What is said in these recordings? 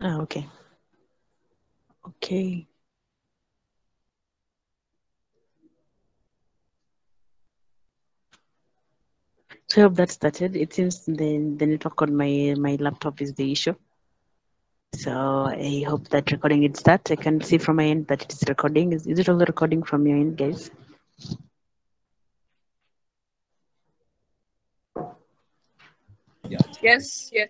Ah, okay. Okay. So I hope that started. It seems the, the network on my, my laptop is the issue. So I hope that recording it start. I can see from my end that it is recording. Is, is it also recording from your end, guys? Yes, yes.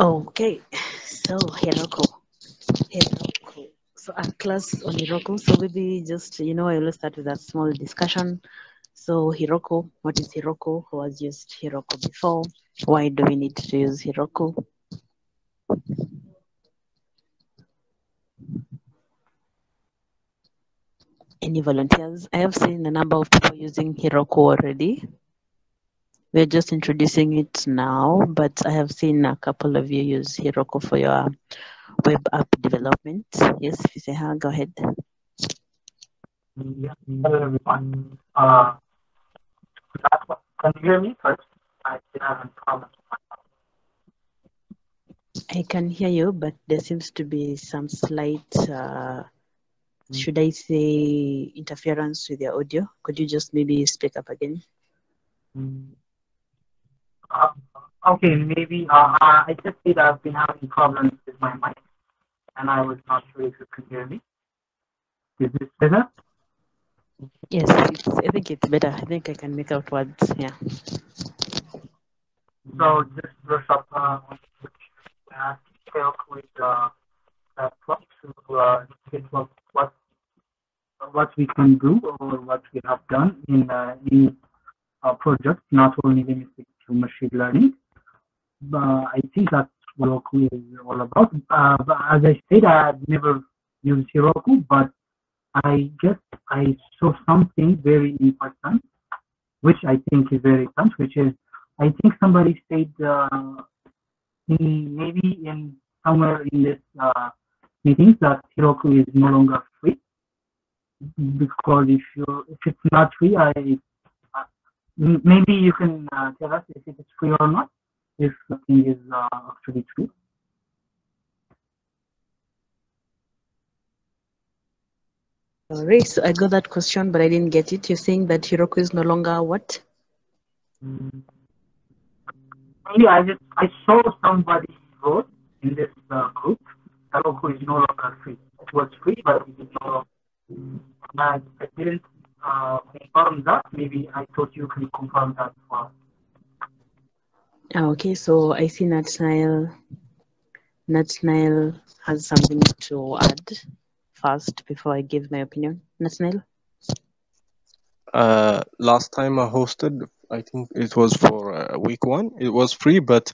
Okay, so Heroku. Heroku. So our class on Heroku. So maybe just, you know, I will start with a small discussion. So Heroku, what is Heroku? Who has used Heroku before? Why do we need to use Heroku? Any volunteers? I have seen a number of people using Heroku already. We're just introducing it now, but I have seen a couple of you use Heroku for your web app development. Yes, Fiseha, go ahead. Yeah, hello everyone. Uh, can you hear me first? I have a problem. I can hear you, but there seems to be some slight, uh, should I say, interference with your audio. Could you just maybe speak up again? Uh, okay, maybe uh, I just said I've been having problems with my mic, and I was not sure if you could hear me. Is this better? Yes, it's, I think it's better. I think I can make out words. Yeah. So just brush up uh, which uh, uh, to uh, what what what we can do or what we have done in uh, in our project, not only limited to machine learning. But I think that's what Heroku is all about. Uh, but as I said, I never used Heroku, but I guess I saw something very important, which I think is very important, which is I think somebody said uh, in, maybe in somewhere in this uh, meeting that Heroku is no longer free because if you if it's not free, I maybe you can uh, tell us if it is free or not. If the thing is uh, actually true. Sorry, so I got that question, but I didn't get it. You're saying that Heroku is no longer what? Maybe I just I saw somebody wrote in this uh, group Heroku is no longer free. It was free, but it is no longer. And I didn't uh, confirm that. Maybe I thought you can confirm that for us. Ah, okay, so I see Natnail. Natnail has something to add first before I give my opinion. Natnail? Uh, last time I hosted, I think it was for uh, week one. It was free, but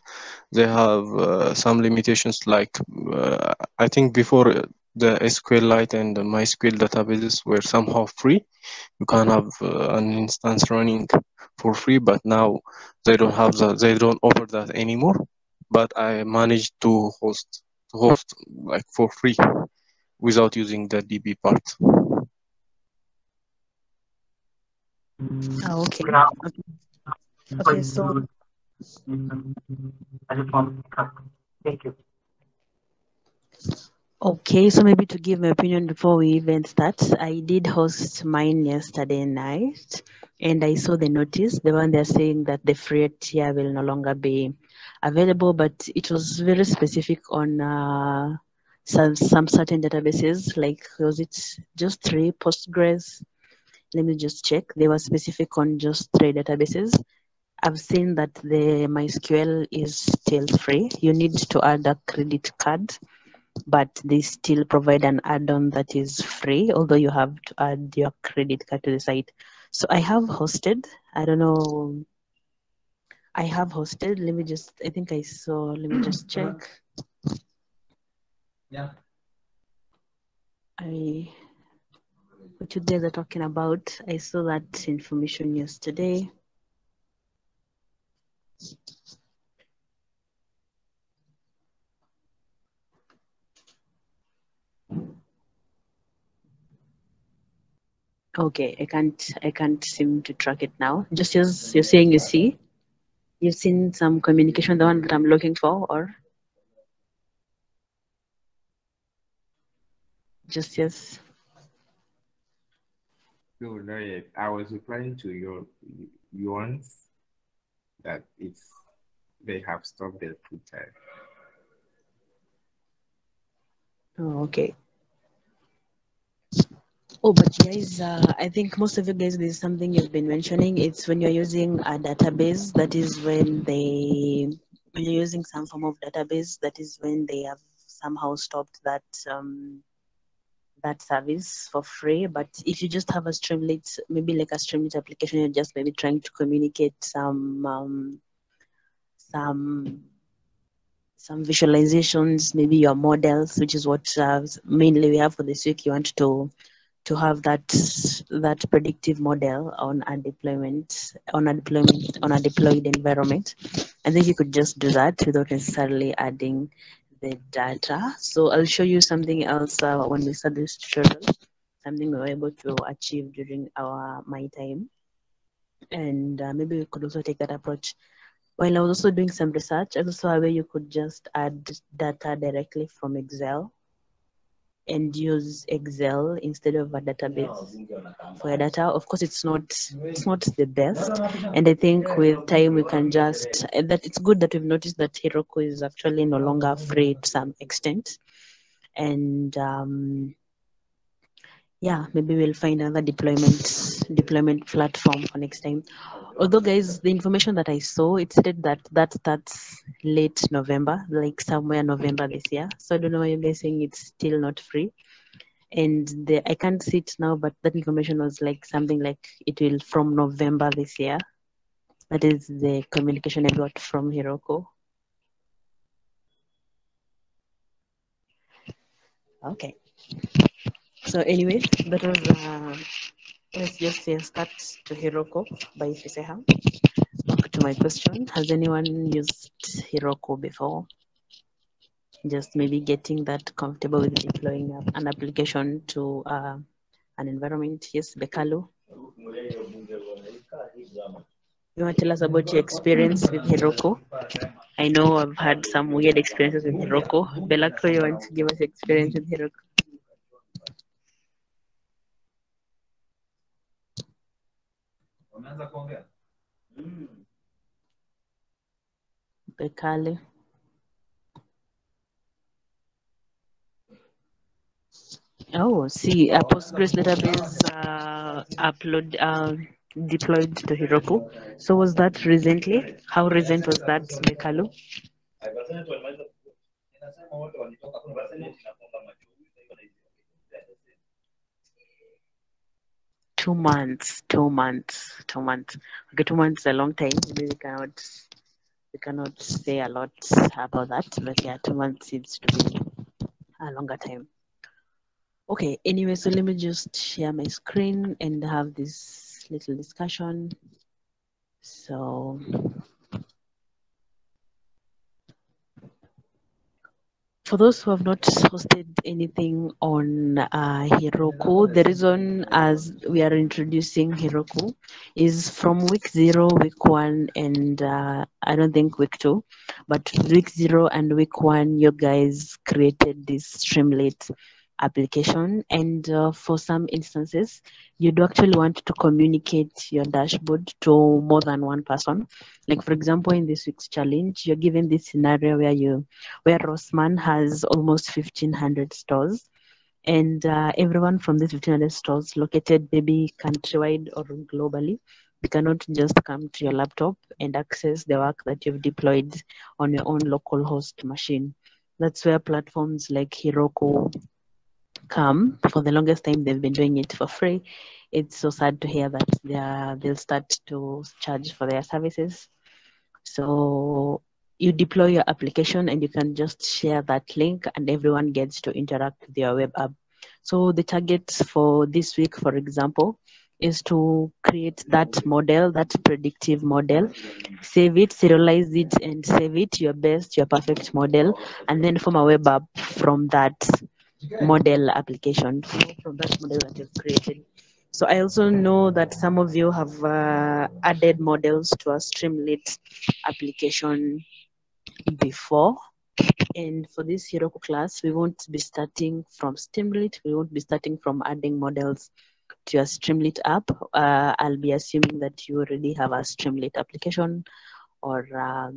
they have uh, some limitations. Like uh, I think before uh, the SQLite and the MySQL databases were somehow free. You can have uh, an instance running for free, but now they don't have that. They don't offer that anymore. But I managed to host to host like for free without using the DB part. Ah, okay. Okay, so I just want to cut. Thank you. Okay, so maybe to give my opinion before we even start, I did host mine yesterday night and I saw the notice, the one they're saying that the free tier will no longer be available, but it was very specific on uh, some, some certain databases, like was it just three Postgres? Let me just check. They were specific on just three databases. I've seen that the MySQL is still free. You need to add a credit card but they still provide an add-on that is free, although you have to add your credit card to the site. So I have hosted. I don't know. I have hosted. Let me just. I think I saw. Let me just check. Yeah. I. What you guys are talking about? I saw that information yesterday. Okay, I can't I can't seem to track it now. Just as you're saying you see, you've seen some communication, the one that I'm looking for, or just yes. No, not yet. I was replying to your yours that it's they have stopped their food time. Oh, okay. Oh, but guys, uh, I think most of you guys, this is something you've been mentioning. It's when you're using a database, that is when they, when you're using some form of database, that is when they have somehow stopped that um, that service for free. But if you just have a Streamlit, maybe like a Streamlit application, you're just maybe trying to communicate some um, some some visualizations, maybe your models, which is what uh, mainly we have for this week. You want to to have that that predictive model on a deployment on a deployment on a deployed environment. I think you could just do that without necessarily adding the data. So I'll show you something else uh, when we start this tutorial, something we were able to achieve during our my time. And uh, maybe we could also take that approach. While I was also doing some research, I also saw where you could just add data directly from Excel and use Excel instead of a database for your data. Of course, it's not it's not the best, and I think with time we can just that it's good that we've noticed that Heroku is actually no longer free to some extent, and um, yeah, maybe we'll find another deployment deployment platform for next time. Although, guys, the information that I saw it said that that starts late November, like somewhere November this year. So I don't know why you guys saying it's still not free. And the I can't see it now, but that information was like something like it will from November this year. That is the communication I got from Heroku. Okay. So anyway, that was uh, let's just say start to Heroku by Fiseha. Back to my question: Has anyone used Heroku before? Just maybe getting that comfortable with deploying an application to uh, an environment. Yes, Bekalu. You want to tell us about your experience with Heroku? I know I've had some weird experiences with Heroku. Belako, you want to give us experience with Heroku? Bekalu. Oh, see, a Postgres database uh, upload uh, deployed to Heroku. So was that recently? How recent was that, Bekalu? Two months, two months, two months. Okay, two months is a long time. Maybe we cannot we cannot say a lot about that, but yeah, two months seems to be a longer time. Okay, anyway, so let me just share my screen and have this little discussion. So for those who have not hosted anything on uh, Heroku, the reason as we are introducing Heroku is from week zero, week one, and uh, I don't think week two, but week zero and week one, you guys created this Streamlit application. And uh, for some instances, you do actually want to communicate your dashboard to more than one person. Like for example, in this week's challenge, you're given this scenario where you, where Rossmann has almost 1500 stores and uh, everyone from these 1500 stores located maybe countrywide or globally you cannot just come to your laptop and access the work that you've deployed on your own local host machine that's where platforms like Heroku come. For the longest time, they've been doing it for free. It's so sad to hear that they they'll start to charge for their services. So you deploy your application and you can just share that link and everyone gets to interact with your web app. So the targets for this week, for example, is to create that model, that predictive model, save it, serialize it, and save it your best, your perfect model, and then form a web app from that model application from that model that you've created. So I also know that some of you have uh, added models to a Streamlit application before. And for this Heroku class, we won't be starting from Streamlit. We won't be starting from adding models to your Streamlit app. Uh, I'll be assuming that you already have a Streamlit application or uh,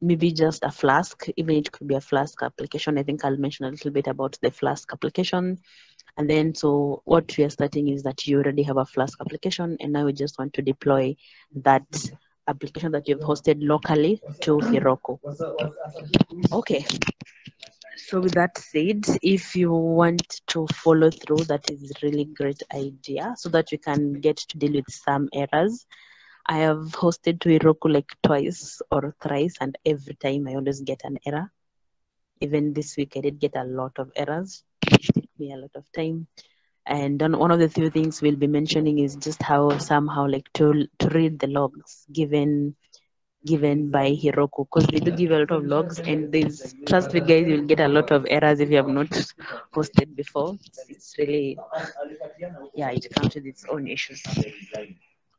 maybe just a Flask. Even it could be a Flask application. I think I'll mention a little bit about the Flask application. And then, so what we are starting is that you already have a Flask application, and now we just want to deploy that application that you've hosted locally to Heroku. Okay. So with that said, if you want to follow through, that is really great idea so that you can get to deal with some errors. I have hosted to Heroku like twice or thrice, and every time I always get an error. Even this week, I did get a lot of errors. It took me a lot of time. And one of the few things we'll be mentioning is just how somehow like to to read the logs given given by Heroku because they do give a lot of logs and there's trust me guys you'll get a lot of errors if you have not posted before. It's really yeah it comes with its own issues.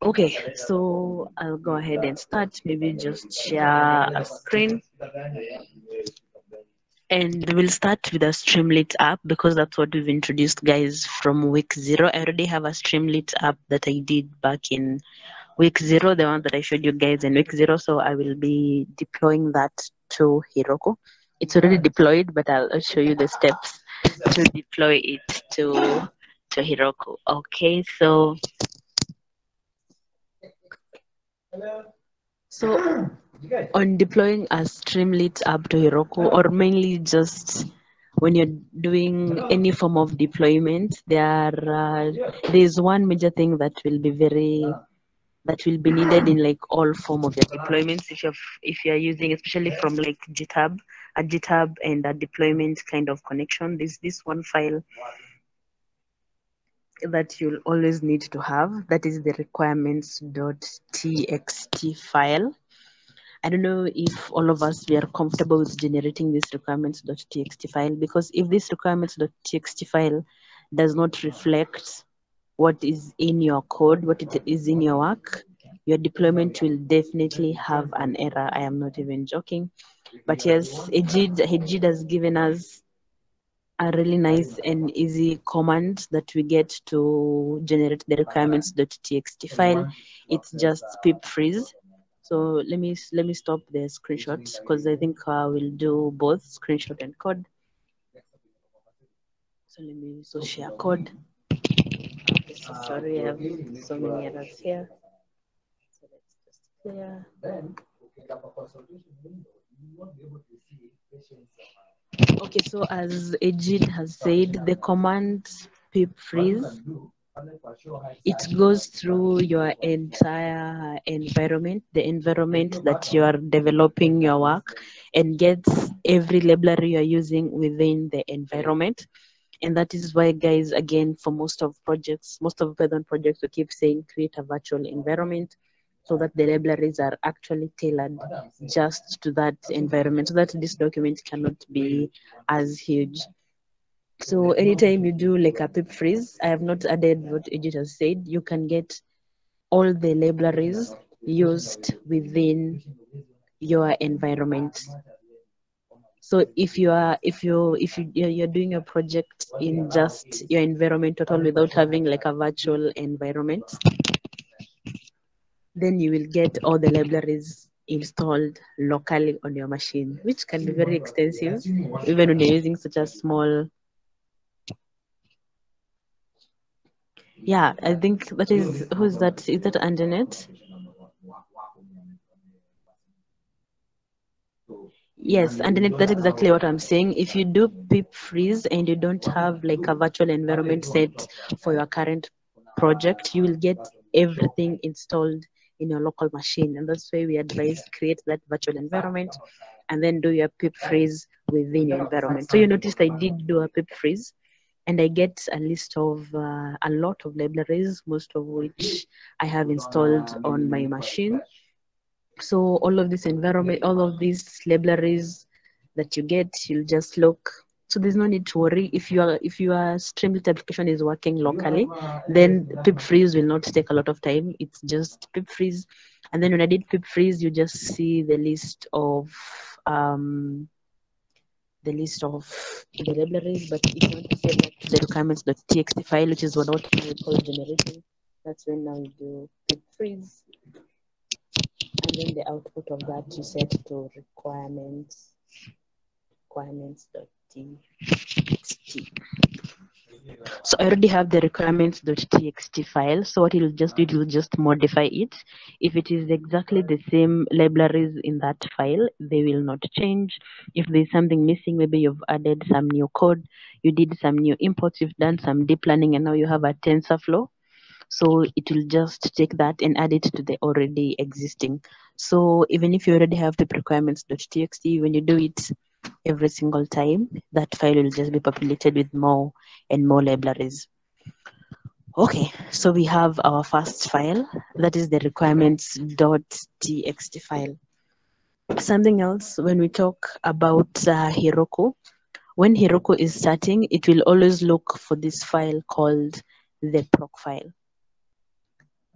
Okay, so I'll go ahead and start. Maybe just share a screen. And we'll start with a Streamlit app because that's what we've introduced, guys, from week zero. I already have a Streamlit app that I did back in week zero, the one that I showed you guys in week zero. So I will be deploying that to Heroku. It's already deployed, but I'll, show you the steps to deploy it to to Heroku. Okay, so so on deploying a Streamlit app to Heroku, or mainly just when you're doing any form of deployment, there uh, there's one major thing that will be very that will be needed in like all form of your deployments if you're if you're using especially from like GitHub, a GitHub and a deployment kind of connection. There's this one file that you'll always need to have. That is the requirements.txt file. I don't know if all of us we are comfortable with generating this requirements.txt file because if this requirements.txt file does not reflect what is in your code, what it is in your work, your deployment will definitely have an error. I am not even joking. But yes, Ejid, Ejid has given us a really nice and easy command that we get to generate the requirements.txt file. It's just pip freeze. So let me let me stop the screenshot because I think uh, I will do both screenshot and code. So let me so share code. So sorry, I have so many errors here. So let's just clear. Okay, so as Ejid has said, the command pip freeze, it goes through your entire environment, the environment that you are developing your work, and gets every library you're using within the environment. And that is why, guys, again, for most of projects, most of Python projects, we keep saying create a virtual environment so that the libraries are actually tailored just to that environment so that this document cannot be as huge. So anytime you do like a pip freeze, I have not added what Ejid has said, you can get all the libraries used within your environment. So if you are if you if you you're doing a project in just your environment total without having like a virtual environment, then you will get all the libraries installed locally on your machine, which can be very extensive, even when you're using such a small. Yeah, I think that is who's that? Is that Anjanet? Yes, and that's exactly what I'm saying. If you do pip freeze and you don't have like a virtual environment set for your current project, you will get everything installed in your local machine. And that's why we advise create that virtual environment and then do your pip freeze within your environment. So you noticed I did do a pip freeze and I get a list of uh, a lot of libraries, most of which I have installed on my machine. So all of this environment, all of these libraries that you get, you'll just look. So there's no need to worry if your if your Streamlit application is working locally, then pip freeze will not take a lot of time. It's just pip freeze, and then when I did pip freeze, you just see the list of um, the list of the libraries, but if you want to save that to the requirements.txt file, which is what we call generating, that's when now you do pip freeze. And then the output of that you set to requirements requirements.txt. So I already have the requirements.txt file. So what you'll just do, you'll just modify it. If it is exactly the same libraries in that file, they will not change. If there's something missing, maybe you've added some new code, you did some new imports, you've done some deep learning, and now you have a TensorFlow. So it will just take that and add it to the already existing. So even if you already have the requirements.txt, when you do it every single time, that file will just be populated with more and more libraries. Okay, so we have our first file, that is the requirements.txt file. Something else, when we talk about uh, Heroku, when Heroku is starting, it will always look for this file called the proc file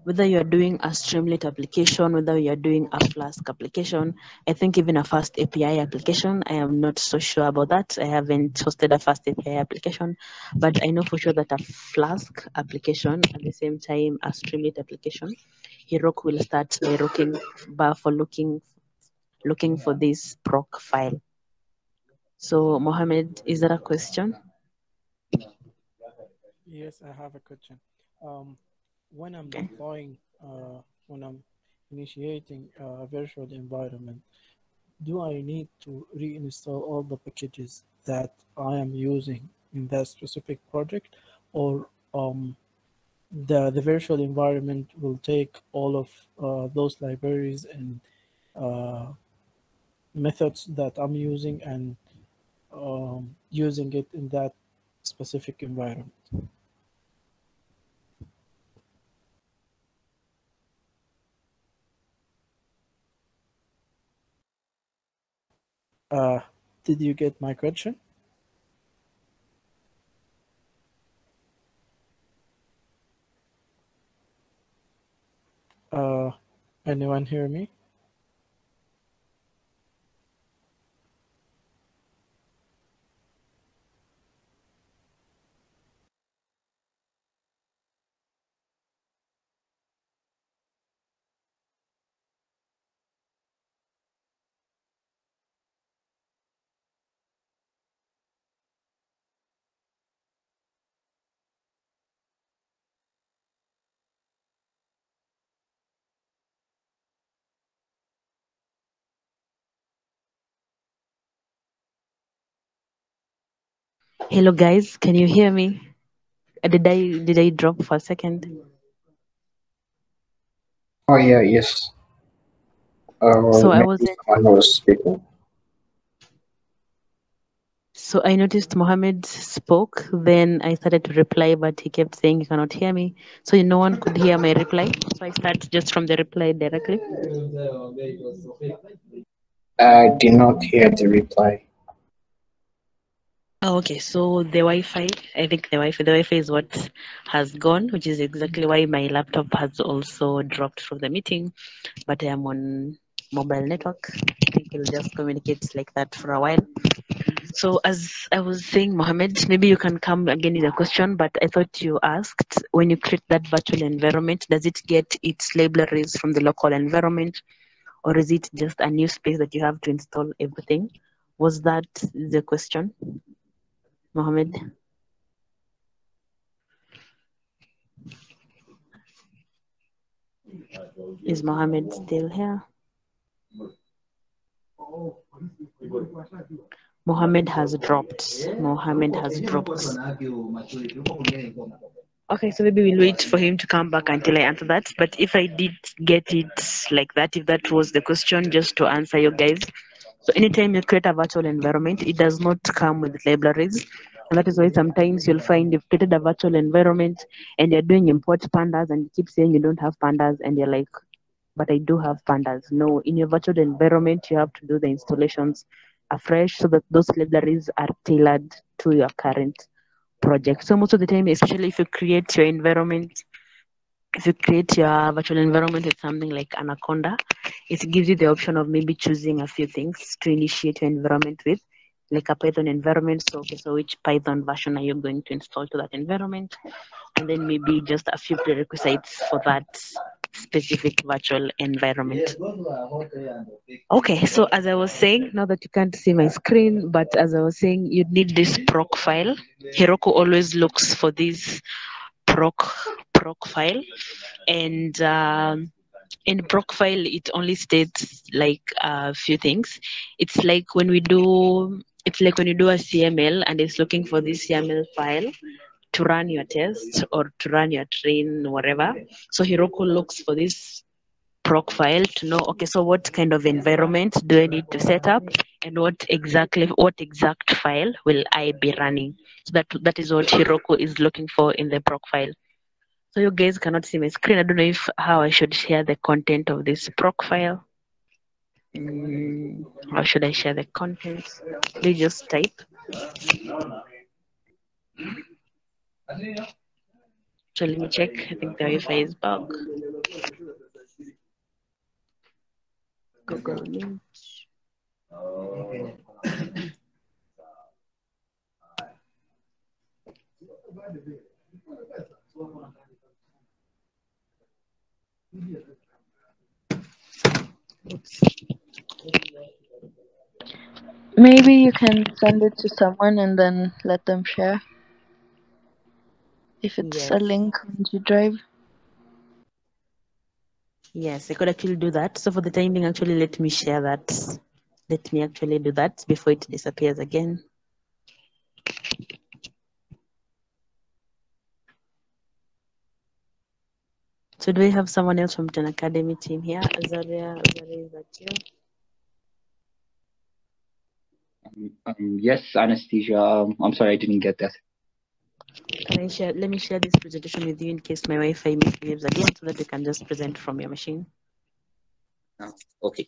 whether you're doing a Streamlit application, whether you're doing a Flask application, I think even a Fast API application, I am not so sure about that. I haven't hosted a Fast API application, but I know for sure that a Flask application at the same time a Streamlit application, Heroku will start by looking for looking looking for this proc file. So Mohammed, is there a question? Yes, I have a question. Um, when I'm deploying, uh, when I'm initiating a virtual environment, do I need to reinstall all the packages that I am using in that specific project or um, the, the virtual environment will take all of uh, those libraries and uh, methods that I'm using and um, using it in that specific environment. Uh, did you get my question? Uh, anyone hear me? Hello guys, can you hear me? Uh, Did I did I drop for a second? Oh yeah, yes. Uh, So I maybe was someone was speaking. so I noticed Mohammed spoke, then I started to reply, but he kept saying he cannot hear me. So no one could hear my reply. So I start just from the reply directly. I did not hear the reply. Oh, okay. So the Wi-Fi, I think the Wi-Fi, the Wi-Fi is what has gone, which is exactly why my laptop has also dropped from the meeting. But I am on mobile network. I think we'll just communicate like that for a while. So as I was saying, Mohammed, maybe you can come again with a question, but I thought you asked when you create that virtual environment, does it get its libraries from the local environment, or is it just a new space that you have to install everything? Was that the question, Mohammed? Is Mohammed still here? Mohammed has dropped. Mohammed has dropped. Okay, so maybe we'll wait for him to come back until I answer that. But if I did get it like that, if that was the question, just to answer you guys. So anytime you create a virtual environment, it does not come with libraries. And that is why sometimes you'll find you've created a virtual environment and you're doing import pandas and you keep saying you don't have pandas and you're like, but I do have pandas. No, in your virtual environment, you have to do the installations afresh so that those libraries are tailored to your current project. So most of the time, especially if you create your environment, if you create your virtual environment with something like Anaconda, it gives you the option of maybe choosing a few things to initiate your environment with, like a Python environment. So, okay, so which Python version are you going to install to that environment? And then maybe just a few prerequisites for that specific virtual environment. Okay, so as I was saying, now that you can't see my screen, but as I was saying, you need this proc file. Heroku always looks for this proc proc file, and um, in proc file it only states like a few things. It's like when we do it's like when you do a CML and it's looking for this CML file to run your test or to run your train, whatever. So Heroku looks for this proc file to know, okay, so what kind of environment do I need to set up and what exactly, what exact file will I be running? So that, that is what Heroku is looking for in the proc file. So you guys cannot see my screen. I don't know if how I should share the content of this proc file. Mm, how should I share the content? Please just type. So let me check. I think the Wi-Fi is back. Google Meet. Maybe you can send it to someone and then let them share. If it's a link on G Drive. Yes, I could actually do that. So for the time being, actually, let me share that. Let me actually do that before it disappears again. So do we have someone else from Ten Academy team here? Azaria, Azaria, is that you? Um, um, yes, anesthesia. Um, I'm sorry, I didn't get that. Can I share? Let me share this presentation with you in case my Wi-Fi misbehaves again, so that you can just present from your machine. Oh, okay.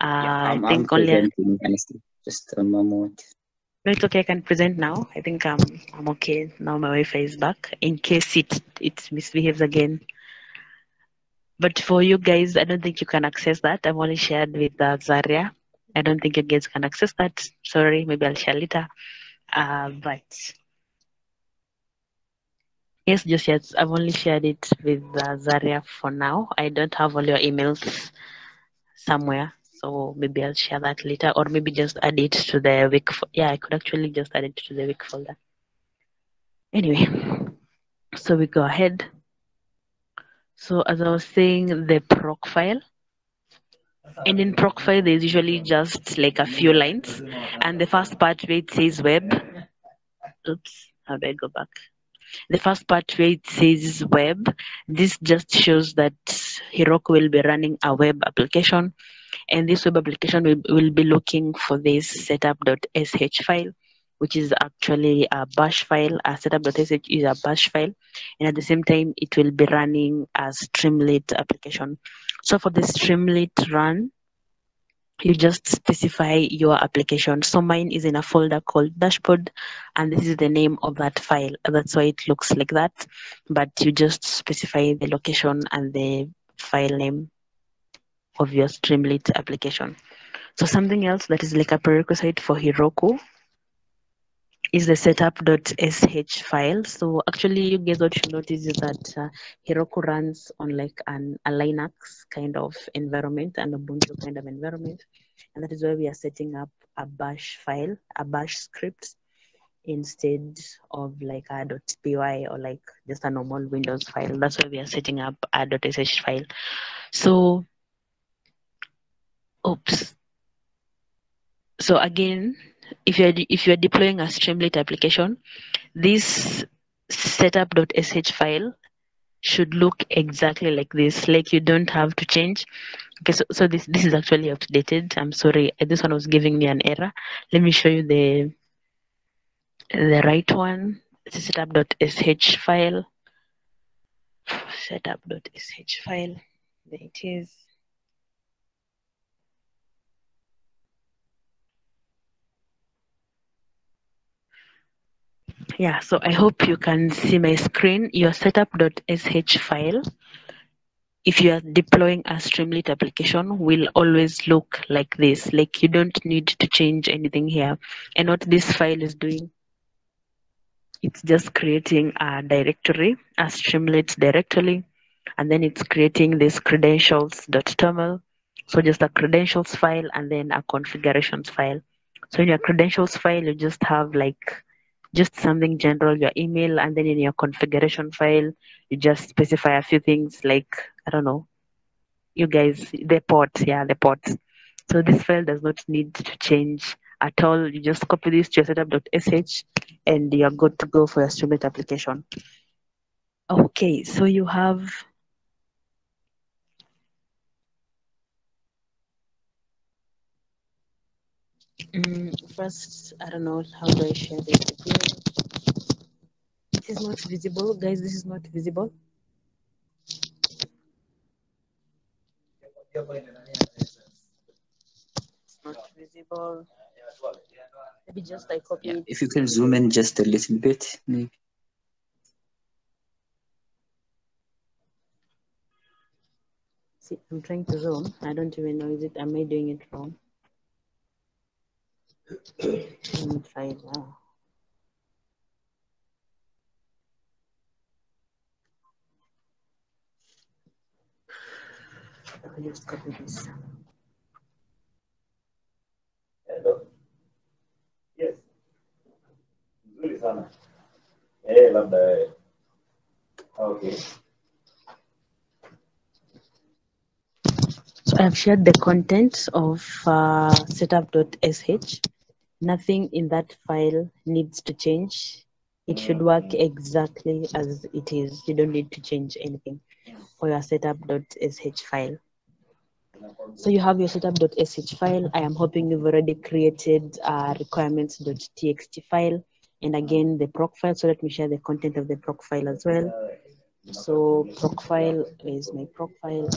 Uh, Yeah, I I'm, I'm think only presenting anesthesia. Just a moment. no, it's okay. I can present now. I think um, I'm okay now. My Wi-Fi is back. In case it it misbehaves again. But for you guys, I don't think you can access that. I've only shared with uh, Zaria. I don't think you guys can access that. Sorry, maybe I'll share later. Uh, but yes, just yes, I've only shared it with uh, Zaria for now. I don't have all your emails somewhere, so maybe I'll share that later, or maybe just add it to the week. Yeah, I could actually just add it to the week folder. Anyway, so we go ahead. So as I was saying, the proc file, and in proc file, there's usually just like a few lines, and the first part where it says web. Oops, how do I go back? The first part where it says web, this just shows that Heroku will be running a web application, and this web application will, will be looking for this setup.sh file, which is actually a bash file. A setup.sh is a bash file, and at the same time, it will be running a Streamlit application. So for the Streamlit run, you just specify your application. So mine is in a folder called dashboard, and this is the name of that file. That's why it looks like that. But you just specify the location and the file name of your Streamlit application. So something else that is like a prerequisite for Heroku is the setup.sh file. So actually, you guys what you notice is that uh, Heroku runs on like an a Linux kind of environment and Ubuntu kind of environment, and that is why we are setting up a Bash file, a Bash script instead of like a .py or like just a normal Windows file. That's why we are setting up a .sh file. So, oops. So again, if you're if you're deploying a Streamlit application, this setup.sh file should look exactly like this. Like you don't have to change. Okay, so, so this this is actually outdated. I'm sorry, uh, this one was giving me an error. Let me show you the the right one, setup.sh file. Setup.sh file. There it is. Yeah, so I hope you can see my screen. Your setup.sh file, if you are deploying a Streamlit application, will always look like this. Like you don't need to change anything here. And what this file is doing, it's just creating a directory, a Streamlit directory, and then it's creating this credentials.toml. So just a credentials file and then a configurations file. So in your credentials file, you just have like just something general, your email, and then in your configuration file, you just specify a few things like, I don't know, you guys, the port, yeah, the port. So this file does not need to change at all. You just copy this to your setup.sh and you're good to go for your Streamlit application. Okay, so you have Mm, first, I don't know how do I share this again. This is not visible, guys. This is not visible. It's not visible. Maybe just I copy Yeah, if you can zoom in just a little bit, maybe. See, I'm trying to zoom. I don't even know is it. Am I doing it wrong? I'll just copy this. Hello. Yes. Nzuri sana. Eh, labda. Okay. So I've shared the contents of uh, setup.sh. Nothing in that file needs to change. It should mm. work exactly as it is. You don't need to change anything for your setup.sh file. So you have your setup.sh file. I am hoping you've already created a requirements.txt file. And again, the proc file. So let me share the content of the proc file as well. So proc file is my proc file.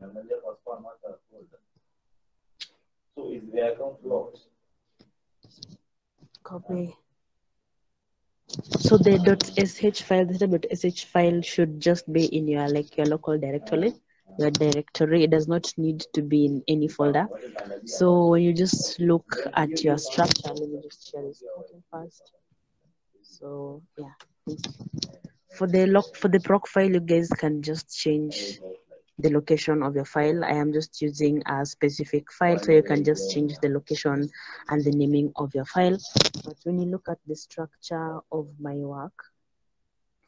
Naangalia kwa spam hata folder. So is the account locked? Copy. So the .sh file, the .sh file should just be in your like your local directory. Your directory. It does not need to be in any folder. So when you just look at your structure, let me just share this first. So yeah. For the lock for the proc file, you guys can just change the location of your file. I am just using a specific file, so you can just change the location and the naming of your file. But when you look at the structure of my work,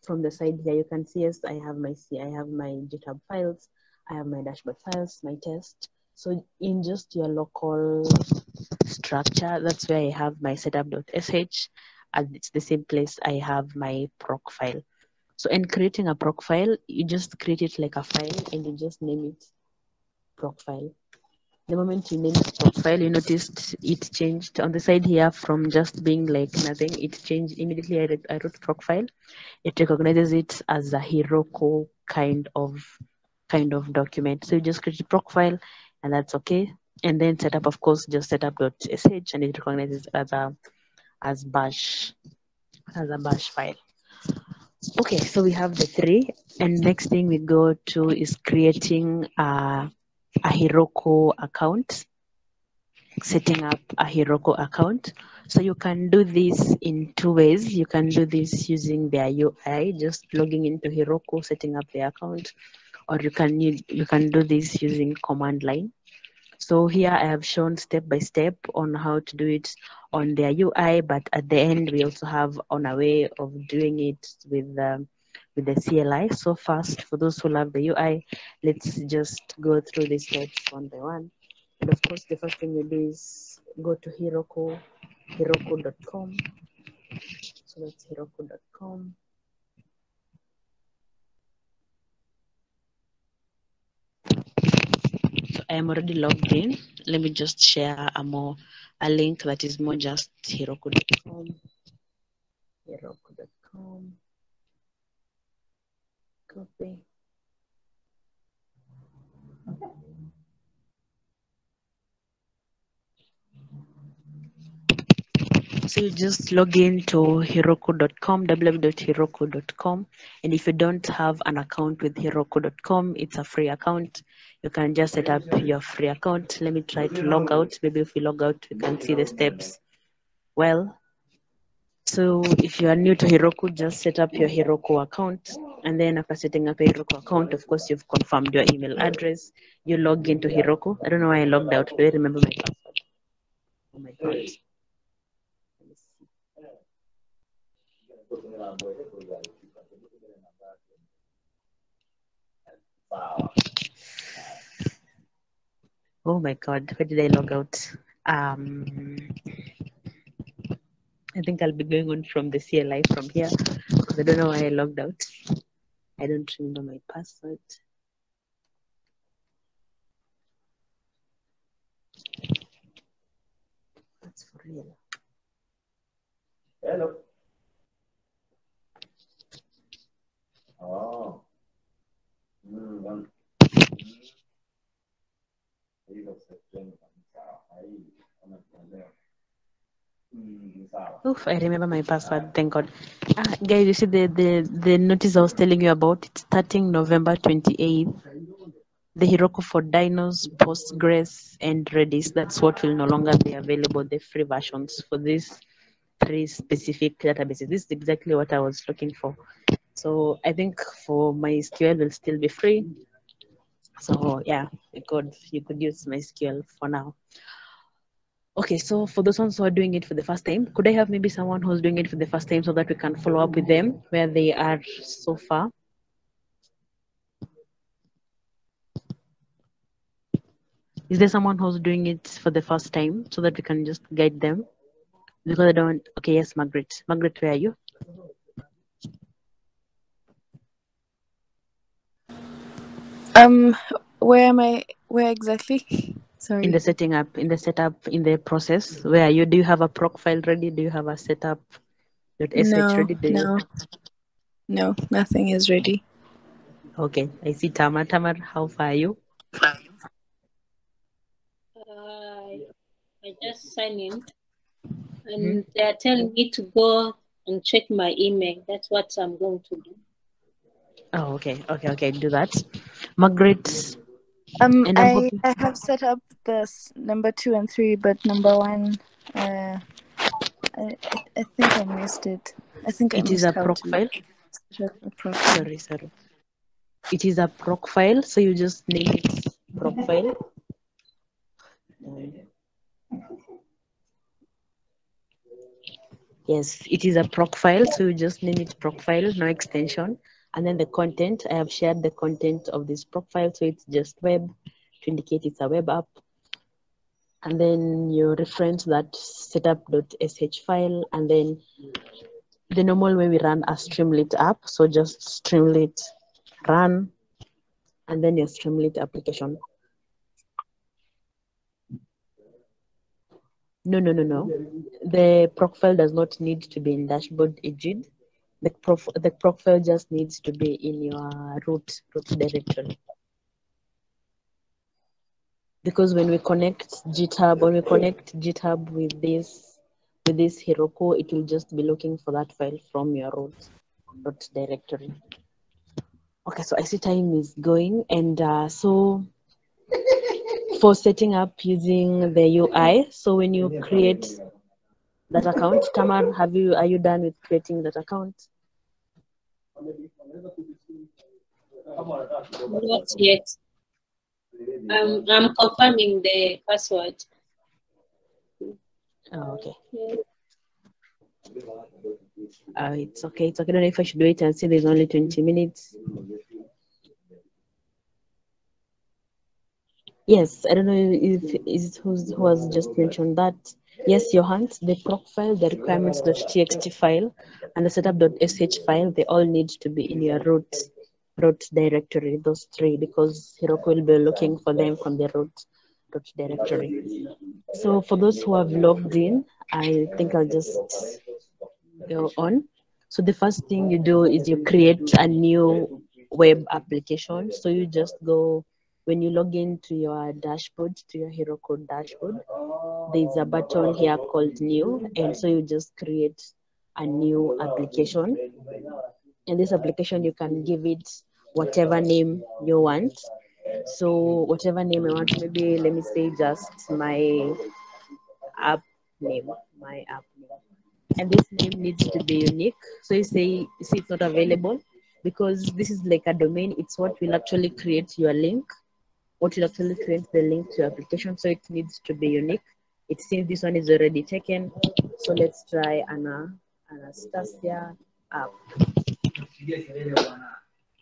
from the side here, you can see yes, I have my C, I have my GitHub files, I have my dashboard files, my test. So in just your local structure, that's where I have my setup.sh, and it's the same place I have my proc file. So in creating a proc file, you just create it like a file and you just name it proc file. The moment you name it proc file, you noticed it changed on the side here from just being like nothing, it changed immediately. I, wrote- I wrote proc file. It recognizes it as a Heroku kind of kind of document. So you just create a proc file and that's okay. And then setup, of course, just setup.sh and it recognizes as a as bash as a bash file. Okay, so we have the three, and next thing we go to is creating a, a Heroku account, setting up a Heroku account. So you can do this in two ways. You can do this using their UI, just logging into Heroku, setting up the account, or you can need, you can do this using command line. So here I have shown step by step on how to do it on their UI, but at the end we also have on a way of doing it with um, with the CLI. So first, for those who love the UI, let's just go through these steps one by one. And of course, the first thing we do is go to Heroku, heroku.com. So that's heroku.com. I am already logged in. Let me just share a more a link that is more just heroku.com. Heroku.com. Copy. So you just log in to heroku.com, www.heroku.com. And if you don't have an account with heroku.com, it's a free account. You can just set up your free account. Let me try to log out. Maybe if we log out, we can see the steps. Well, so if you are new to Heroku, just set up your Heroku account. And then after setting up a Heroku account, of course, you've confirmed your email address. You log into Heroku. I don't know why I logged out. Do I remember my password? Oh my God. Oh my God, where did I log out? Um, I think I'll be going on from the CLI from here I don't know why I logged out. I don't remember my password. That's for real. Hello. Oh. Mm. Hilo Septemba ni sawa. Hai, unaelewa. Mm, ni sawa. Oof, I remember my password, thank God. Ah, guys, you see the, the, the notice I was telling you about? It's starting November 28th. The Heroku for Dynos, Postgres, and Redis. That's what will no longer be available, the free versions for these three specific databases. This is exactly what I was looking for. So I think for MySQL will still be free. So yeah, you could you could use MySQL for now. Okay, so for those ones who are doing it for the first time, could I have maybe someone who's doing it for the first time so that we can follow up with them where they are so far? Is there someone who's doing it for the first time so that we can just guide them? Because I don't. Okay, yes, Margaret. Margaret, where are you? Um, where am I? Where exactly? Sorry. In the setting up, in the setup, in the process, where are you? Do you have a proc file ready? Do you have a setup .sh No, ready? Do you? no, no, nothing is ready. Okay, I see Tamar. Tamar, how far are you? Uh, I just signed in and they are telling me to go and check my email. That's what I'm going to do. Oh, okay, okay, okay. Do that. Margaret, Um, I. I have set up this number two and three, but number one, uh, I I think I missed it. I think I It is a how proc to file. set up a profile. Sorry, sorry. It is a profile, so you just name it profile. Yes, it is a profile, so you just name it profile, no extension. And then the content, I have shared the content of this profile. so it's just web to indicate it's a web app. And then you reference that setup.sh file, and then the normal way we run a Streamlit app, so just Streamlit run, and then your Streamlit application. No, no, no, no. The proc file does not need to be in dashboard Ejid. The prof the proc file just needs to be in your root root directory. Because when we connect GitHub, when we connect GitHub with this with this Heroku, it will just be looking for that file from your root root directory. Okay, so I see time is going, and uh, so for setting up using the UI. So when you create that account, Tamar, have you are you done with creating that account? Not yet. Um, I'm confirming the password. Oh, okay. Uh, it's okay. It's okay. I don't know if I should wait and see there's only 20 minutes. Yes, I don't know if is who's who has just mentioned that. Yes, your hands, the proc file, the requirements.txt file, and the setup.sh file, they all need to be in your root root directory, those three, because Heroku will be looking for them from the root root directory. So for those who have logged in, I think I'll just go on. So the first thing you do is you create a new web application. So you just go when you log into your dashboard, to your Heroku dashboard, there's a button here called new. And so you just create a new application. And this application, you can give it whatever name you want. So whatever name I want, maybe let me say just my app name, my app name. And this name needs to be unique. So you say, see it's not available because this is like a domain. It's what will actually create your link actually create the link to application. So it needs to be unique. It seems this one is already taken. So let's try Anna, Anastasia app.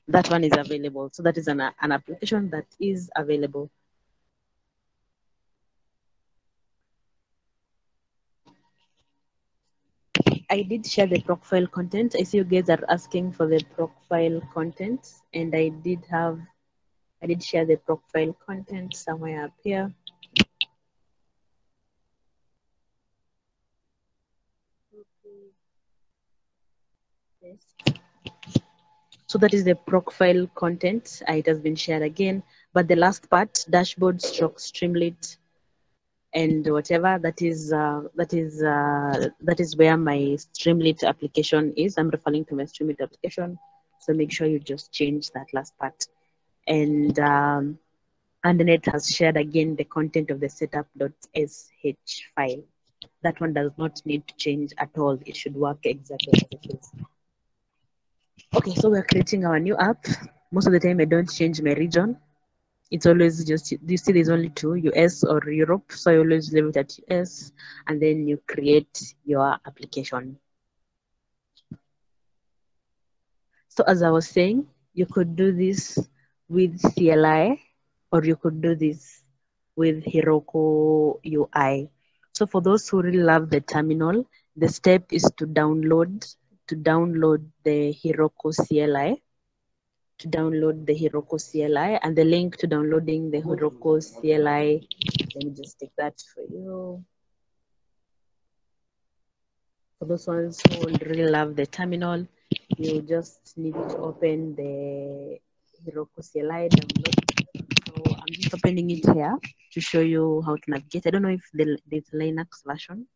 That one is available. So that is an, an application that is available. I did share the profile content. I see you guys are asking for the profile content, and I did have I did share the profile content somewhere up here. So that is the profile content. Uh, it has been shared again. But the last part, dashboard, stroke, Streamlit, and whatever that is uh, that is uh, that is where my Streamlit application is. I'm referring to my Streamlit application. So make sure you just change that last part and um, has shared again the content of the setup.sh file. That one does not need to change at all. It should work exactly as it is. Okay, so we're creating our new app. Most of the time I don't change my region. It's always just, you see there's only two, US or Europe. So I always leave it at US and then you create your application. So as I was saying, you could do this with CLI, or you could do this with Heroku UI. So for those who really love the terminal, the step is to download to download the Heroku CLI, to download the Heroku CLI, and the link to downloading the Heroku CLI. Let me just take that for you. For those ones who really love the terminal, you just need to open the CLI download. So I'm just opening it here to show you how to navigate. I don't know if the, Linux version.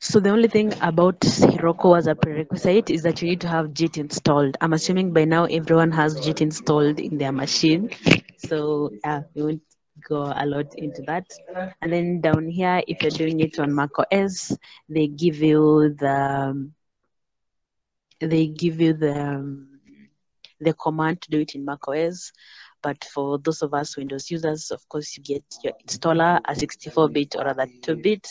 So the only thing about Heroku as a prerequisite is that you need to have Git installed. I'm assuming by now everyone has Git installed in their machine. So yeah, we won't go a lot into that. And then down here, if you're doing it on Mac OS, they give you the they give you the um, the command to do it in Mac OS. But for those of us Windows users, of course, you get your installer a 64-bit or rather 2-bit.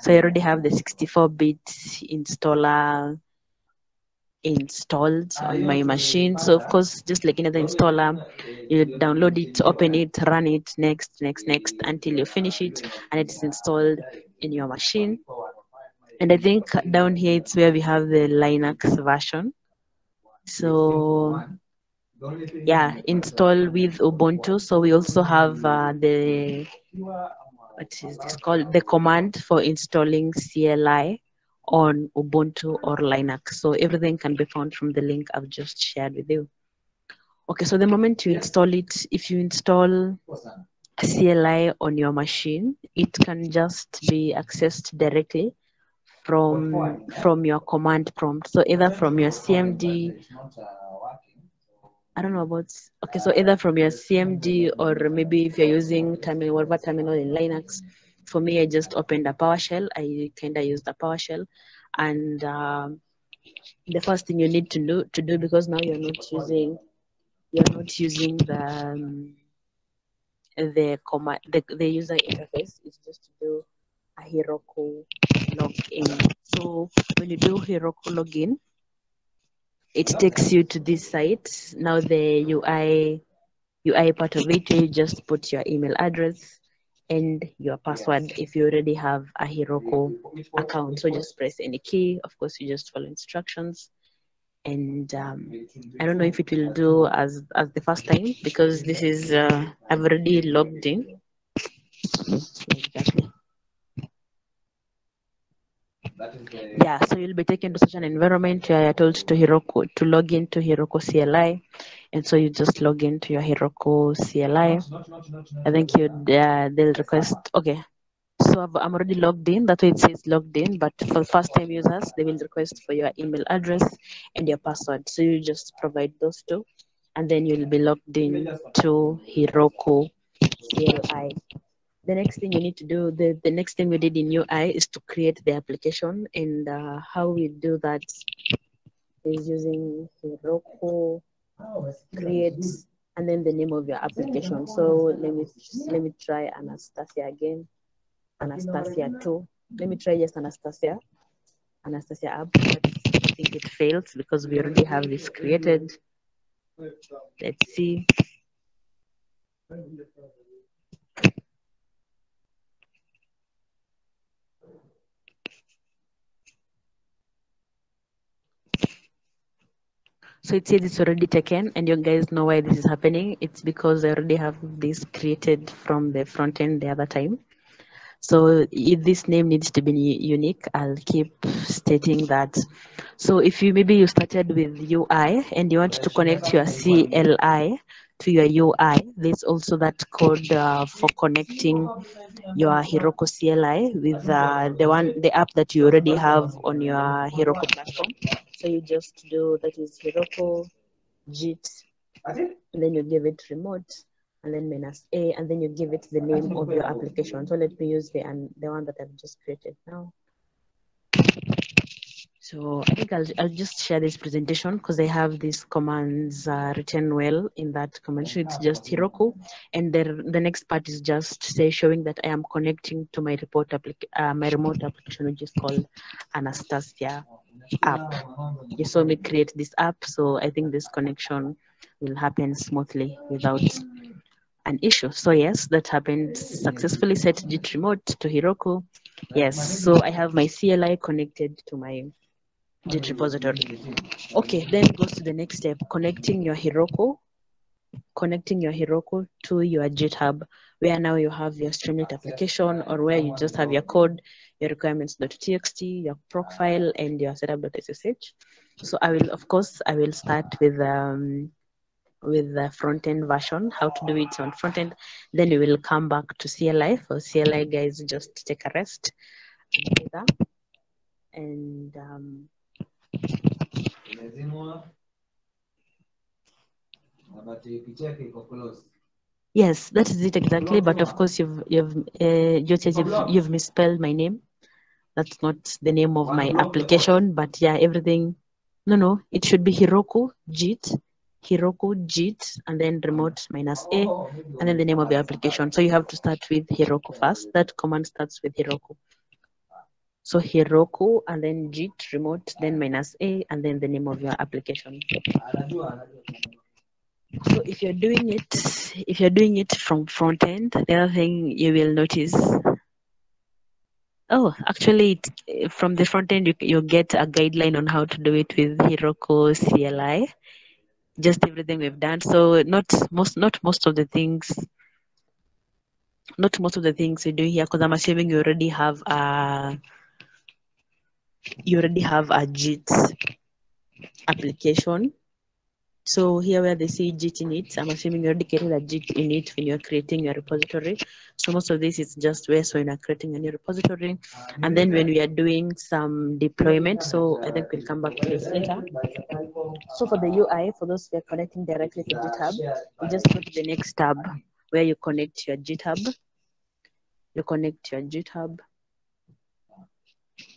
So I already have the 64-bit installer installed on my machine. So of course, just like another installer, you download it, open it, run it, next, next, next, until you finish it and it's installed in your machine. And I think down here it's where we have the Linux version. So yeah, install with Ubuntu. So we also have uh, the, what is this called? The command for installing CLI on Ubuntu or Linux. So everything can be found from the link I've just shared with you. Okay, so the moment you install it, if you install CLI on your machine, it can just be accessed directly from from your command prompt. So either from your CMD, I don't know about, okay, so either from your CMD or maybe if you're using terminal, whatever terminal in Linux, for me, I just opened a PowerShell. I kind of used a PowerShell. And um, the first thing you need to do, to do because now you're not using, you're not using the, um, the command, the, the user interface is just to do a Heroku login. So when you do Heroku login, it takes you to this site. Now the UI UI part of it, you just put your email address, and your password if you already have a Heroku account. So just press any key. Of course, you just follow instructions. And um, I don't know if it will do as, as the first time because this is, uh, I've already logged in. Exactly. Yeah, so you'll be taken to such an environment where you're told to Heroku to log into Heroku CLI, and so you just log into your Heroku CLI. I think you uh, they'll request. Okay, so I've, I'm already logged in. That's why it says logged in. But for first-time users, they will request for your email address and your password. So you just provide those two, and then you'll be logged in to Heroku CLI the next thing you need to do the, the next thing we did in ui is to create the application and uh, how we do that is using heroku Oh, create and then the name of your application. So let me let me try anastasia again. Anastasia 2 let me try just anastasia. Anastasia app. I think it fails because we already have this created. Let's see So it says it's already taken, and you guys know why this is happening. It's because I already have this created from the front end the other time. So if this name needs to be unique, I'll keep stating that. So if you maybe you started with UI and you want to connect your CLI to your UI, there's also that code uh, for connecting your Heroku CLI with uh, the one the app that you already have on your Heroku platform. So you just do that is Heroku Git, and then you give it remote, and then minus A, and then you give it the name of your application. So let me use the and the one that I've just created now. So I think I'll, I'll just share this presentation because I have these commands uh, written well in that command sheet. It's just Heroku. And the, the next part is just say showing that I am connecting to my report applic uh, my remote application, which is called Anastasia app. You saw me create this app. So I think this connection will happen smoothly without an issue. So yes, that happened successfully set Git remote to Heroku. Yes, so I have my CLI connected to my Git repository. Okay, then goes to the next step, connecting your Heroku, connecting your Heroku to your GitHub, where now you have your Streamlit application or where you just have your code, your requirements.txt, your profile, and your setup.ssh. So I will, of course, I will start with um, with the front end version, how to do it on front end. Then we will come back to CLI. For CLI, guys, just take a rest. And um, yes, that is it exactly. But of course, you've you've uh, you've, you've misspelled my name. That's not the name of my application. But yeah, everything. No, no, it should be Heroku Git Heroku Git and then remote minus A and then the name of the application. So you have to start with Heroku first. That command starts with Heroku. So Heroku and then Git remote, then minus A and then the name of your application. So if you're doing it, if you're doing it from front end, the other thing you will notice Oh, actually, it, from the front end, you, you get a guideline on how to do it with Heroku CLI just everything we've done. So not most not most of the things not most of the things we do here because i'm assuming you already have a you already have a git application so here where they say Git init, I'm assuming you already created a Git init when you're creating your repository. So most of this is just where so you're creating a new repository. And then when we are doing some deployment, so I think we'll come back to this later. So for the UI, for those who are connecting directly to GitHub, you just go to the next tab where you connect your GitHub. You connect your GitHub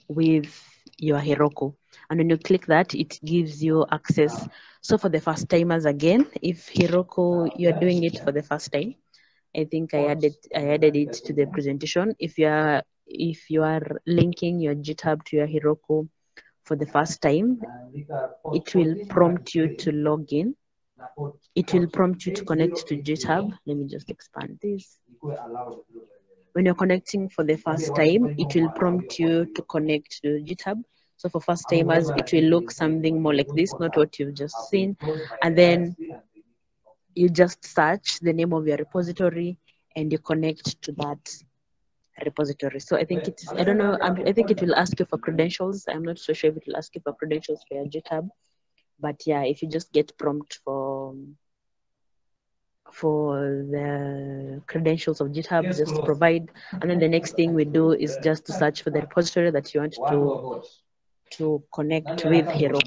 with your Heroku. And when you click that, it gives you access. So for the first timers again, if Heroku, you're doing it for the first time, I think I added I added it to the presentation. If you are if you are linking your GitHub to your Heroku for the first time, it will prompt you to log in. It will prompt you to connect to GitHub. Let me just expand this. When you're connecting for the first time, it will prompt you to connect to GitHub. So for first timers, it will look something more like this, not what you've just seen. And then you just search the name of your repository and you connect to that repository. So I think it's, I don't know, I'm, I think it will ask you for credentials. I'm not so sure if it will ask you for credentials for your GitHub. But yeah, if you just get prompt for for the credentials of GitHub, just provide. And then the next thing we do is just to search for the repository that you want to, to connect with Hero.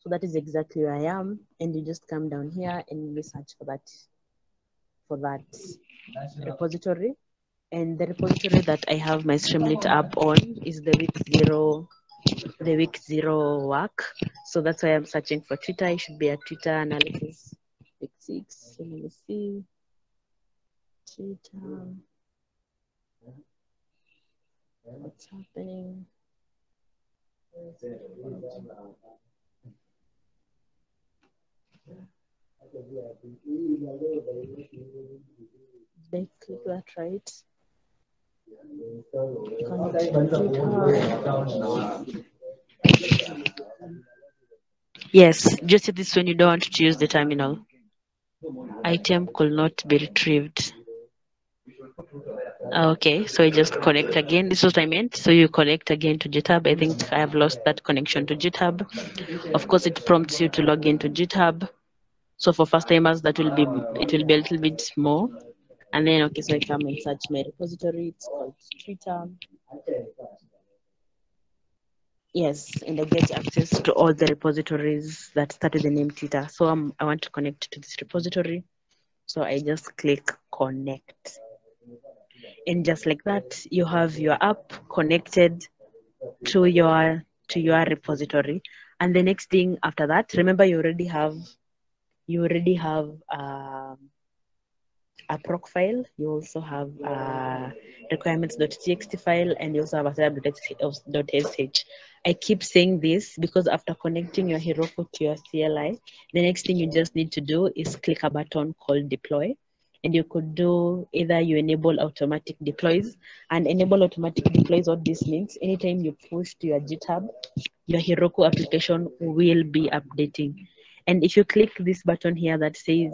So that is exactly where I am. And you just come down here and you search for that, for that repository. And the repository that I have my Streamlit app on is the week zero, the week zero work. So that's why I'm searching for Twitter. It should be a Twitter analysis week six. So let me see. Twitter. What's happening? Click that right? Yes, just this when you don't want to use the terminal. Item could not be retrieved. Ah, okay, so I just connect again. This is what I meant. So you connect again to GitHub. I think I have lost that connection to GitHub. Of course, it prompts you to log into GitHub. So for first timers, that will be it will be a little bit more. And then okay, so I come and search my repository. It's called Twitter. Yes, and I get access to all the repositories that start with the name Twitter. So I want to connect to this repository. So I just click connect. And just like that, you have your app connected to your to your repository. And the next thing after that, remember you already have you already have um, a proc file. You also have a requirements.txt file, and you also have a setup.sh. I keep saying this because after connecting your Heroku to your CLI, the next thing you just need to do is click a button called deploy. And you could do either you enable automatic deploys and enable automatic deploys. What this means, anytime you push to your GitHub, your Heroku application will be updating. And if you click this button here that says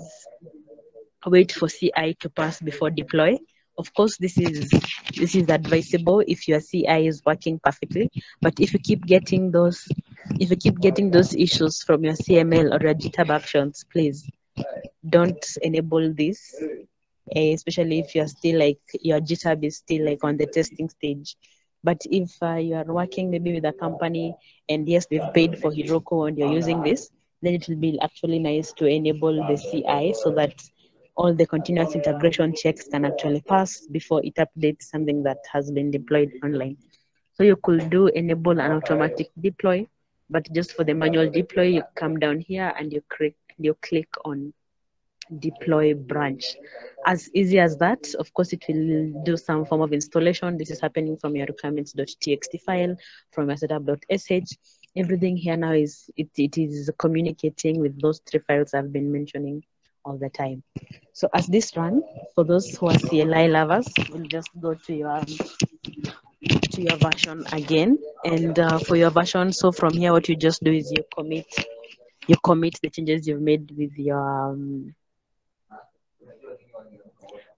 wait for CI to pass before deploy, of course this is this is advisable if your ci is working perfectly but if you keep getting those if you keep getting those issues from your cml or your github actions please don't enable this eh, especially if you're still like your github is still like on the testing stage but if uh, you are working maybe with a company and yes we've paid for Heroku and you're using this then it will be actually nice to enable the ci so that all the continuous integration checks can actually pass before it updates something that has been deployed online. So you could do enable an automatic deploy, but just for the manual deploy, you come down here and you click you click on deploy branch. As easy as that, of course, it will do some form of installation. This is happening from your requirements.txt file, from your setup.sh. Everything here now is it, it is communicating with those three files I've been mentioning all the time. So as this run, for those who are CLI lovers, we'll just go to your to your version again. And uh, for your version, so from here, what you just do is you commit you commit the changes you've made with your um,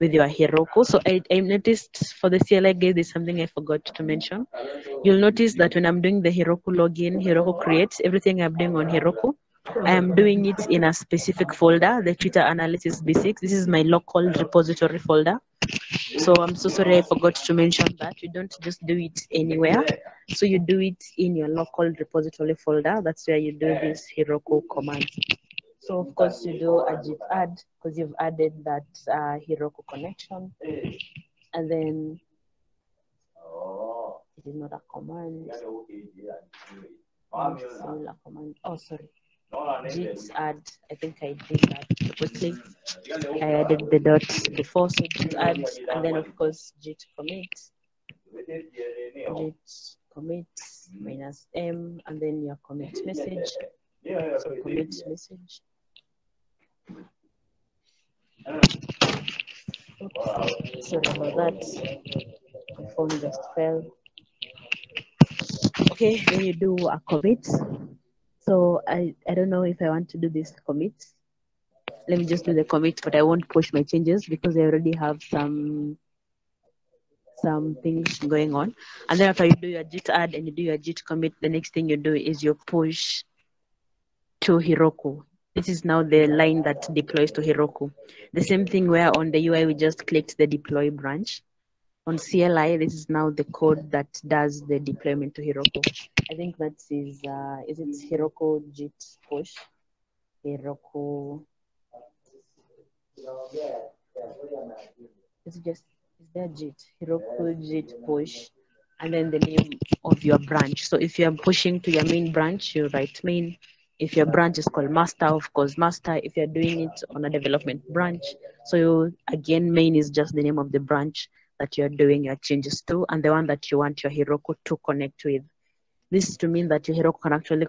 with your Heroku. So I, I noticed for the CLI guide, there's something I forgot to mention. You'll notice that when I'm doing the Heroku login, Heroku creates everything I'm doing on Heroku. I am doing it in a specific folder, the Twitter Analysis B6. This is my local repository folder. So I'm so sorry I forgot to mention that. You don't just do it anywhere. So you do it in your local repository folder. That's where you do this Heroku command. So of course you do a git add because you've added that uh, Heroku connection. And then it is not a command. Command. Oh, sorry git add i think i did that quickly i added the dot before so git add and then of course git commit git commit minus m and then your commit message. So commit message. Oops, sorry about that. My phone just fell. Okay then you do a commit so I, I don't know if I want to do this commit. let me just do the commit, but I won't push my changes because I already have some some things going on. And then after you do your git add and you do your git commit, the next thing you do is you push to Heroku. This is now the line that deploys to Heroku. The same thing where on the UI we just clicked the deploy branch. On CLI, this is now the code that does the deployment to Heroku. I think that is uh, is it Heroku git push? Heroku. It's just is there git Heroku git push, and then the name of your branch. So if you are pushing to your main branch, you write main. If your branch is called master, of course, master. If you're doing it on a development branch, so you, again, main is just the name of the branch that you're doing your changes to, and the one that you want your Heroku to connect with. This is to mean that your Heroku can actually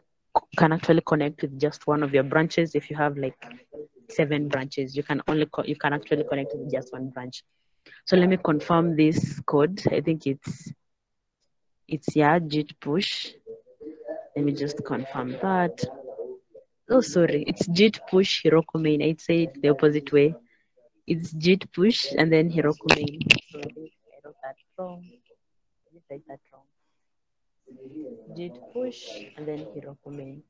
can actually connect with just one of your branches. If you have like seven branches, you can only you can actually connect with just one branch. So let me confirm this code. I think it's it's yeah git push. Let me just confirm that. Oh, sorry, it's git push Heroku main. I'd say it the opposite way. It's git push and then Heroku main. So I think I wrote that wrong. I did that wrong. Git push and then Heroku main.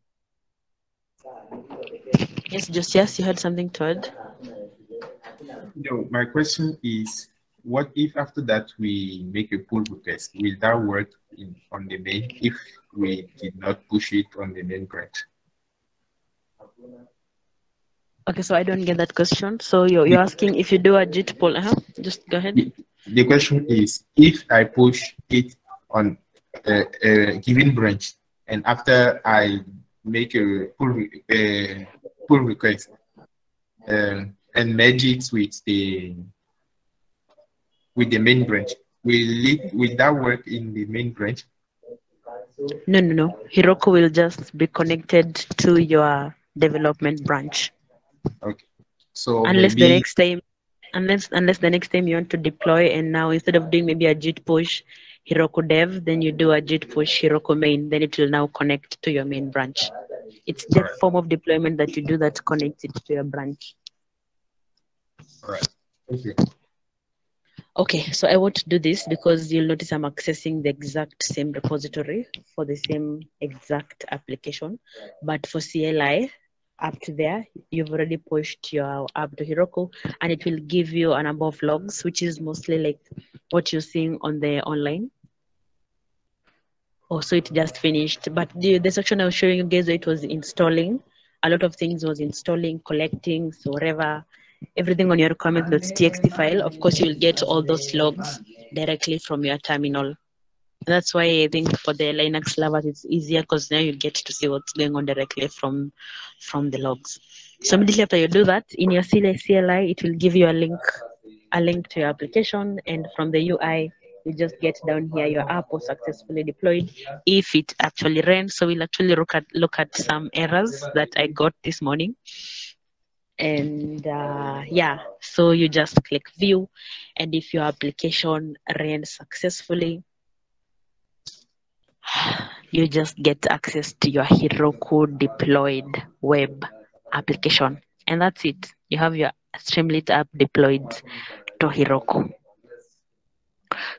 Yes, just yes, you had something to add. No, my question is, what if after that we make a pull request? Will that work in, on the main if we did not push it on the main branch? Okay, so I don't get that question. So you're, you're asking if you do a git pull, uh-huh. just go ahead. The question is, if I push it on uh, uh, a, a given branch, and after I make a pull, a uh, pull request uh, and merge it with the with the main branch, will it will that work in the main branch? No, no, no. Heroku will just be connected to your development branch. Okay. So unless the next time unless unless the next time you want to deploy and now instead of doing maybe a git push Heroku dev, then you do a git push Heroku main, then it will now connect to your main branch. It's the form of deployment that you do that connects it to your branch. all right. Thank you. Okay, so I want to do this because you'll notice I'm accessing the exact same repository for the same exact application. But for CLI, up to there, you've already pushed your app to Heroku and it will give you a number of logs, which is mostly like what you're seeing on the online. Oh, so it just finished. But the, the section I was showing you guys, it was installing. A lot of things was installing, collecting, so whatever, everything on your requirement.txt file. Of course, you'll get all those logs directly from your terminal. That's why I think for the Linux lovers, it's easier because now you get to see what's going on directly from from the logs. So immediately after you do that, in your CLI, CLI, it will give you a link, a link to your application, and from the UI, you just get down here. Your app was successfully deployed. If it actually ran, so we'll actually look at look at some errors that I got this morning. And uh, yeah, so you just click view, and if your application ran successfully, you just get access to your Heroku deployed web application. And that's it. You have your Streamlit app deployed to Heroku.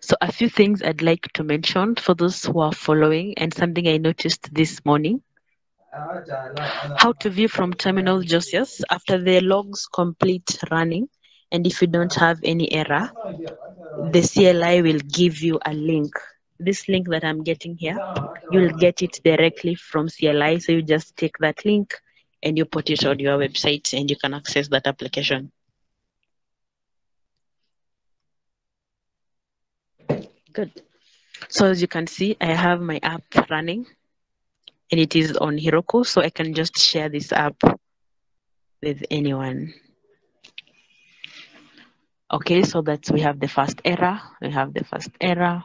So a few things I'd like to mention for those who are following and something I noticed this morning. How to view from terminal just yes after the logs complete running and if you don't have any error, the CLI will give you a link this link that I'm getting here, you'll get it directly from CLI. So you just take that link and you put it on your website and you can access that application. Good. So as you can see, I have my app running and it is on Heroku. So I can just share this app with anyone. Okay, so that's we have the first error. We have the first error.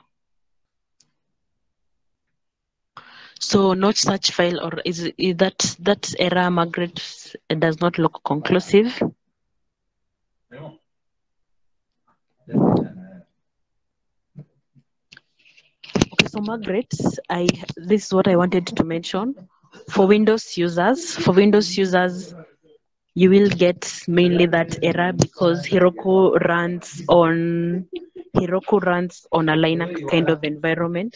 So not such file or is, is that that error Margaret does not look conclusive? Okay, so Margaret, I this is what I wanted to mention. For Windows users, for Windows users, you will get mainly that error because Heroku runs on Heroku runs on a Linux kind of environment.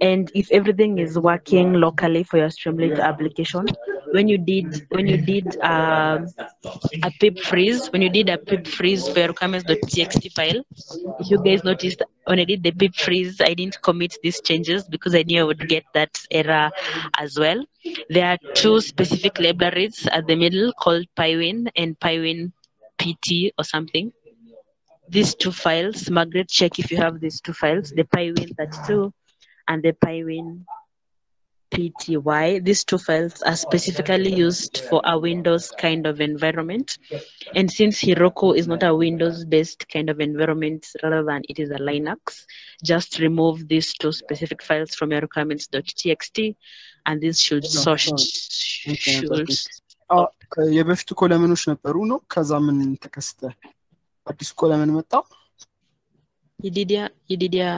And if everything is working locally for your Streamlit application, when you did when you did uh, a pip freeze, when you did a pip freeze for your requirements.txt file, if you guys noticed when I did the pip freeze, I didn't commit these changes because I knew I would get that error as well. There are two specific libraries at the middle called Pywin and Pywin PT or something. These two files, Margaret, check if you have these two files, the Pywin 32 and the Pywin PTY. These two files are specifically used for a Windows kind of environment. And since Heroku is not a Windows based kind of environment rather than it is a Linux, just remove these two specific files from your requirements.txt and this should source should የበፊቱ ኮለመኖች ነበሩ ነው። ከዛ ምን ተከስተ አዲሱ ኮለመን መጣ። Yedidia,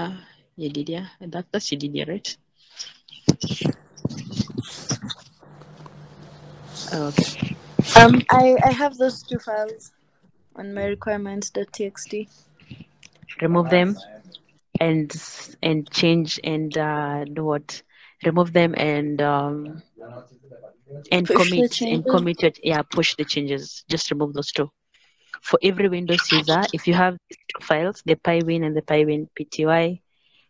Yedidia, that, that's Yedidia, right? Oh, okay. Um, I, I have those two files on my requirements.txt. Remove them and and change and uh, do what? Remove them and um, and Push commit and commit it. Yeah, push the changes. Just remove those two. For every Windows user, if you have two files, the PyWin and the PyWin PTY,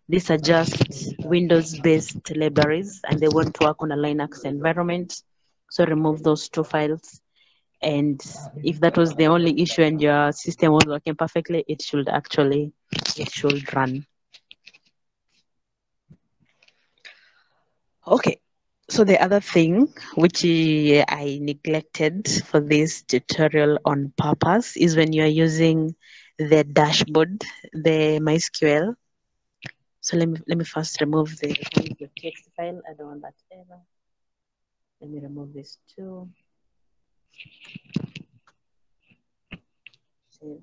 these are just Windows-based libraries, and they won't work on a Linux environment. So remove those two files. And if that was the only issue and your system was working perfectly, it should actually it should run. Okay. So the other thing which I neglected for this tutorial on purpose is when you are using the dashboard, the MySQL. So let me let me first remove the the text file. I don't want that ever. Let me remove this too. Save.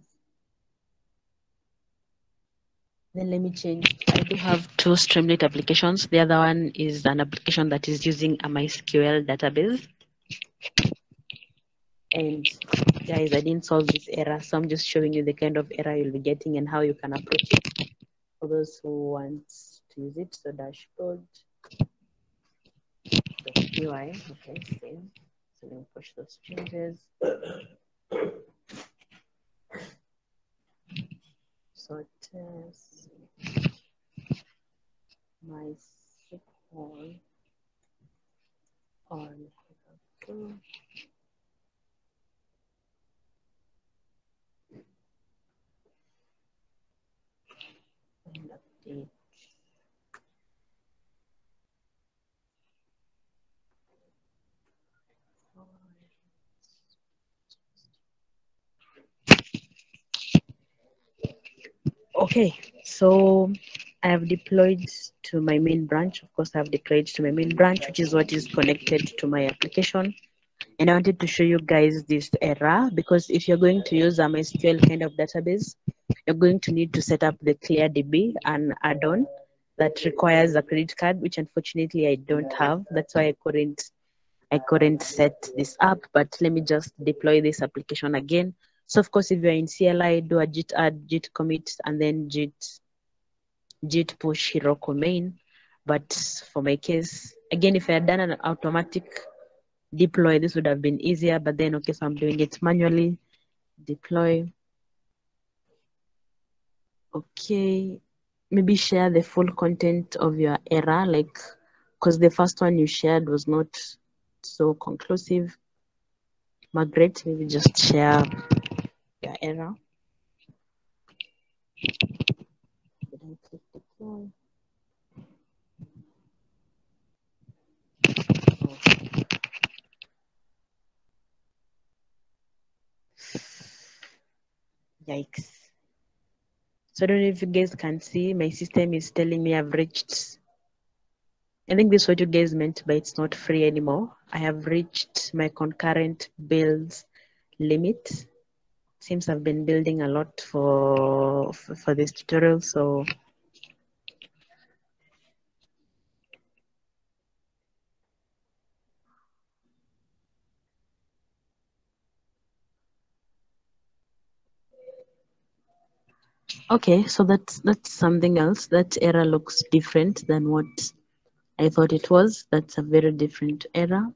Then let me change. I do have two Streamlit applications. The other one is an application that is using a MySQL database. And guys, I didn't solve this error, so I'm just showing you the kind of error you'll be getting and how you can approach it for those who want to use it. So dashboard. UI. Okay, save. So me push those changes. Sorters. MySQL on Heroku. And Okay, so I have deployed to my main branch. Of course, I have deployed to my main branch, which is what is connected to my application. And I wanted to show you guys this error because if you're going to use a MySQL kind of database, you're going to need to set up the ClearDB, an add-on that requires a credit card, which unfortunately I don't have. That's why I couldn't I couldn't set this up. But let me just deploy this application again. So of course, if you're in CLI, do a git add, git commit, and then git git push Heroku main. But for my case, again, if I had done an automatic deploy, this would have been easier. But then, okay, so I'm doing it manually. Deploy. Okay, maybe share the full content of your error, like, because the first one you shared was not so conclusive. Margaret, maybe just share your error. Yikes. So I don't know if you guys can see, my system is telling me I've reached, I think this is what you guys meant but it's not free anymore. I have reached my concurrent builds limit. Seems I've been building a lot for, for this tutorial, so Okay, so that's that's something else. That error looks different than what I thought it was. That's a very different error.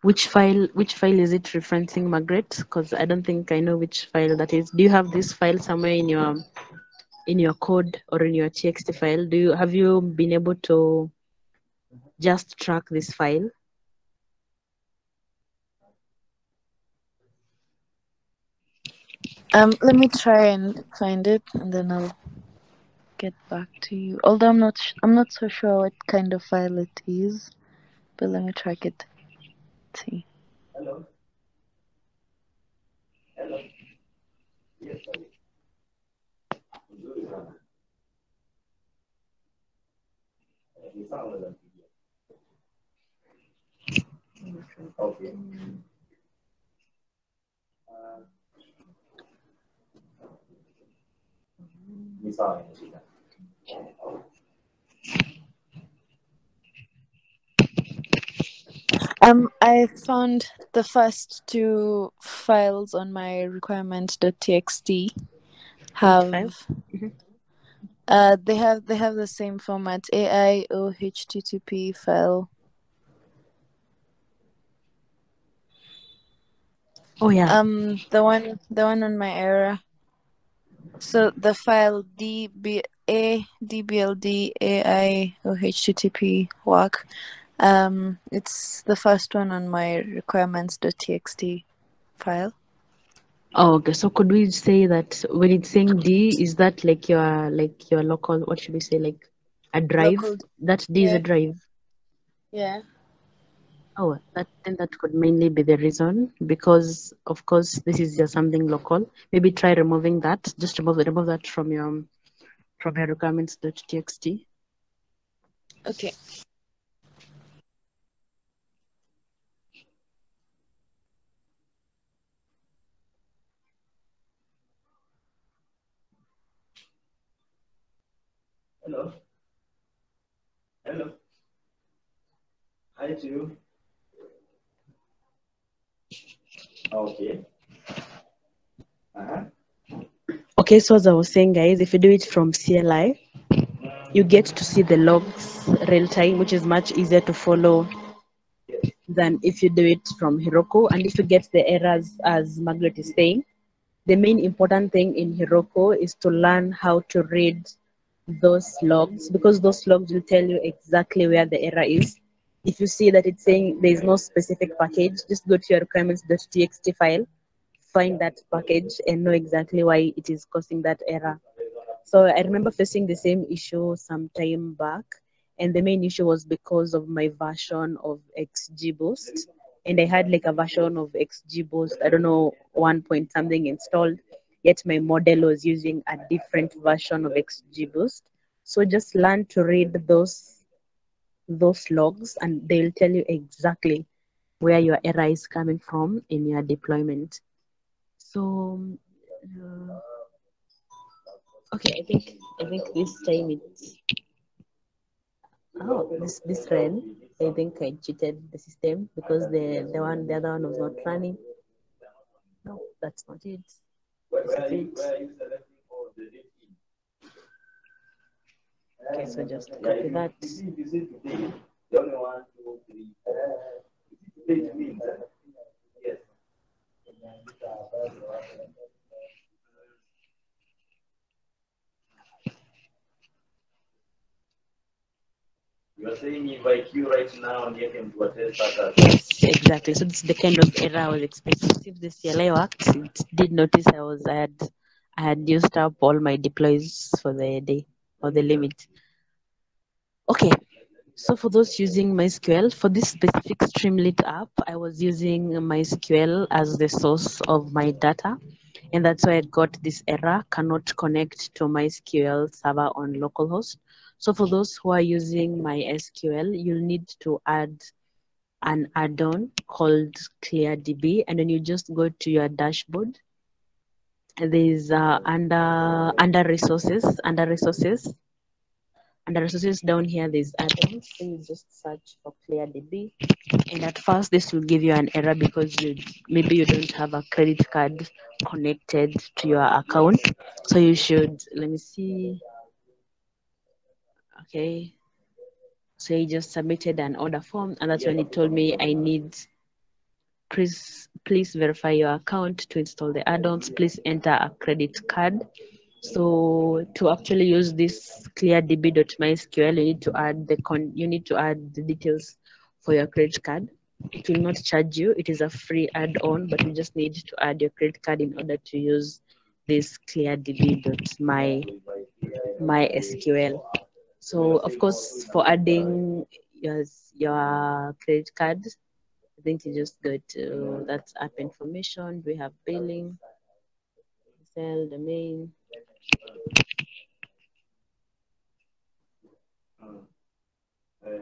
Which file which file is it referencing, Margaret? Because I don't think I know which file that is. Do you have this file somewhere in your in your code or in your txt file? Do you have you been able to just track this file? Um, let me try and find it, and then I'll get back to you. Although I'm not, sh- I'm not so sure what kind of file it is, but let me try it. See. Hello. Hello. Yes, sorry. Nzuri sana. Eh, Ni sawa unaweza nipigia. Okay. Ah, Um, I found the first two files on my requirement.txt have Mhm. uh they have they have the same format aiohttp file. Oh yeah. Um, the one the one on my error. So the file db a dbld ai or http work. Um, it's the first one on my requirements.txt file. Oh, okay. So could we say that when it's saying D, is that like your like your local? What should we say? Like a drive? Local. That D is a drive. Yeah. Oh, that then that could mainly be the reason because of course this is just something local. Maybe try removing that. Just remove remove that from your from your requirements.txt. Okay. Hello. Hello. Hi to you. Okay. Uh-huh. Okay, so as I was saying, guys, if you do it from CLI, you get to see the logs real time, which is much easier to follow than if you do it from Heroku. And if you get the errors, as Margaret is saying, the main important thing in Heroku is to learn how to read those logs because those logs will tell you exactly where the error is. If you see that it's saying there is no specific package, just go to your requirements.txt file, find that package, and know exactly why it is causing that error. So I remember facing the same issue some time back, and the main issue was because of my version of XGBoost, and I had like a version of XGBoost, I don't know, one point something installed, yet my model was using a different version of XGBoost. So just learn to read those those logs, and they'll tell you exactly where your error is coming from in your deployment. So. Uh, Okay, I think I think this time it's oh this this ran. I think I cheated the system because the the one the other one was not running. No, that's not it. You, it. where are you selecting for the date in? Okay, so just copy that. you see, you see today, the only one, two, three, four. You see today it means, yes. You are saying if I queue right now and get him to that. Yes, exactly. So this is the kind of error I was expecting. If the CLI worked, it did notice I was I had I had used up all my deploys for the day or the limit. Okay, so for those using MySQL, for this specific Streamlit app, I was using MySQL as the source of my data. And that's why I got this error, cannot connect to MySQL server on localhost. So for those who are using MySQL, you'll need to add an add-on called ClearDB. And then you just go to your dashboard. There's uh, under under resources, under resources, Under resources down here, there's add-ons. So you just search for ClearDB. And at first, this will give you an error because you maybe you don't have a credit card connected to your account. So you should, let me see. Okay. So he just submitted an order form, and that's when he told me I need please please verify your account to install the add-ons. Please enter a credit card. So to actually use this cleardb.mysql, you need to add the con you need to add the details for your credit card. It will not charge you. It is a free add-on, but you just need to add your credit card in order to use this cleardb.my MySQL. So of course, for adding your, your credit card, I think you just go to that's app information. We have billing, sell, domain.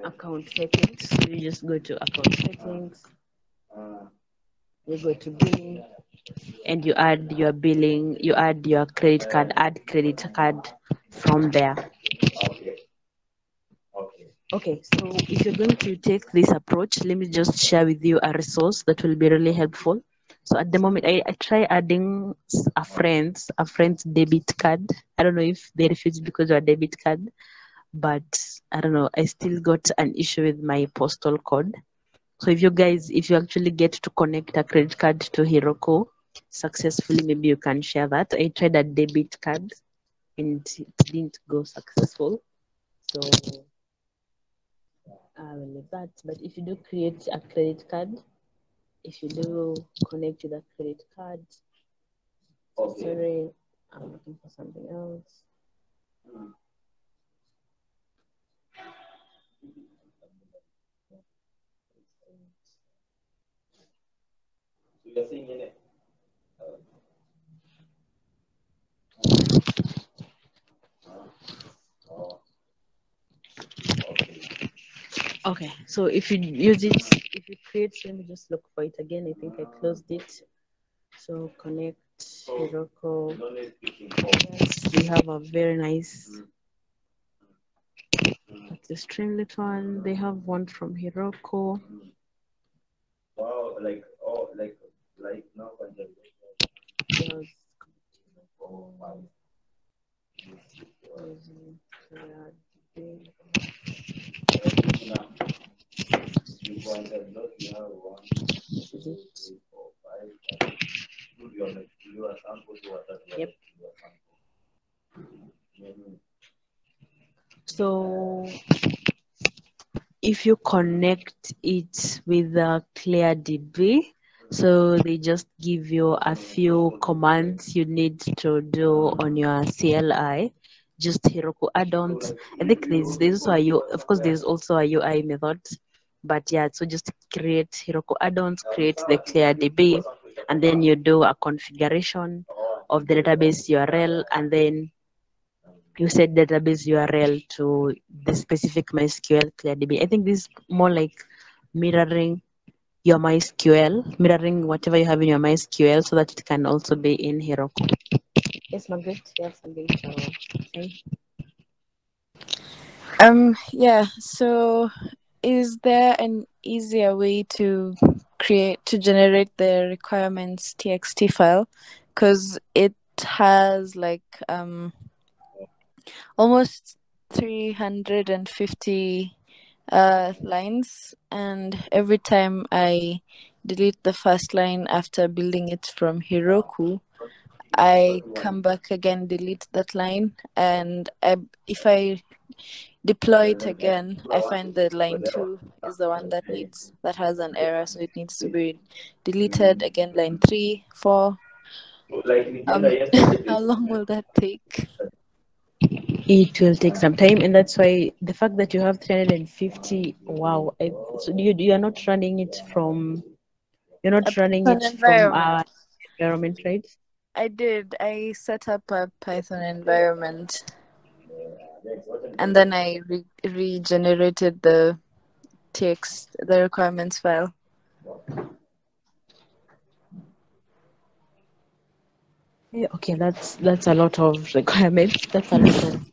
Account settings. You just go to account settings. You go to billing, and you add your billing. You add your credit card. Add credit card from there. Okay, so if you're going to take this approach, let me just share with you a resource that will be really helpful. So at the moment, I, I try adding a friend's a friend's debit card. I don't know if they refuse because of a debit card, but I don't know. I still got an issue with my postal code. So if you guys, if you actually get to connect a credit card to Heroku successfully, maybe you can share that. I tried a debit card and it didn't go successful. So I will leave that. But if you do create a credit card, if you do connect to that credit card, so sorry, I'm looking for something else. Okay, so if you use it, if you create, let me just look for it again. I think I closed it. So connect Heroku. Yes, we have a very nice. That's the Streamlit one. They have one from Heroku. Wow, like oh, like like now. Yes. Yep. So if you connect it with the ClearDB, so they just give you a few commands you need to do on your CLI, just Heroku add-ons. I think there's there's also a U, of course there's also a UI method, but yeah, so just create Heroku add-ons, create the ClearDB, and then you do a configuration of the database URL, and then you set database URL to the specific MySQL ClearDB. I think this is more like mirroring your MySQL, mirroring whatever you have in your MySQL so that it can also be in Heroku. Have something to say? Um, yeah, so is there an easier way to create to generate the requirements txt file? Because it has like um almost 350 uh lines and every time I delete the first line after building it from Heroku, I come back again, delete that line, and I, if I deploy it again, I find that line two is the one that needs that has an error, so it needs to be deleted again. Line three, four. Um, how long will that take? It will take some time, and that's why the fact that you have 350, wow, I, so you, you are not running it from, you're not running it from our environment, right? I did. I set up a Python environment, and then I re- regenerated the text, the requirements file. Yeah, okay, that's that's a lot of requirements. That's a lot of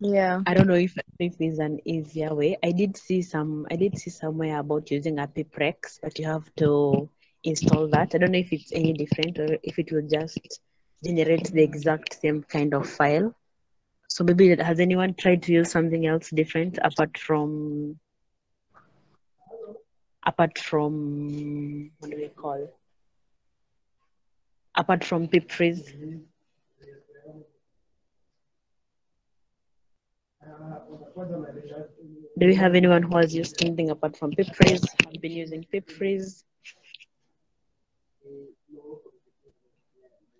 Yeah. I don't know if if there's an easier way. I did see some. I did see somewhere about using a pipreqs, but you have to install that. I don't know if it's any different or if it will just generate the exact same kind of file. So maybe has anyone tried to use something else different apart from apart from what do we call apart from pipfreeze? Do we have anyone who has used anything apart from pipfreeze? Have been using pipfreeze?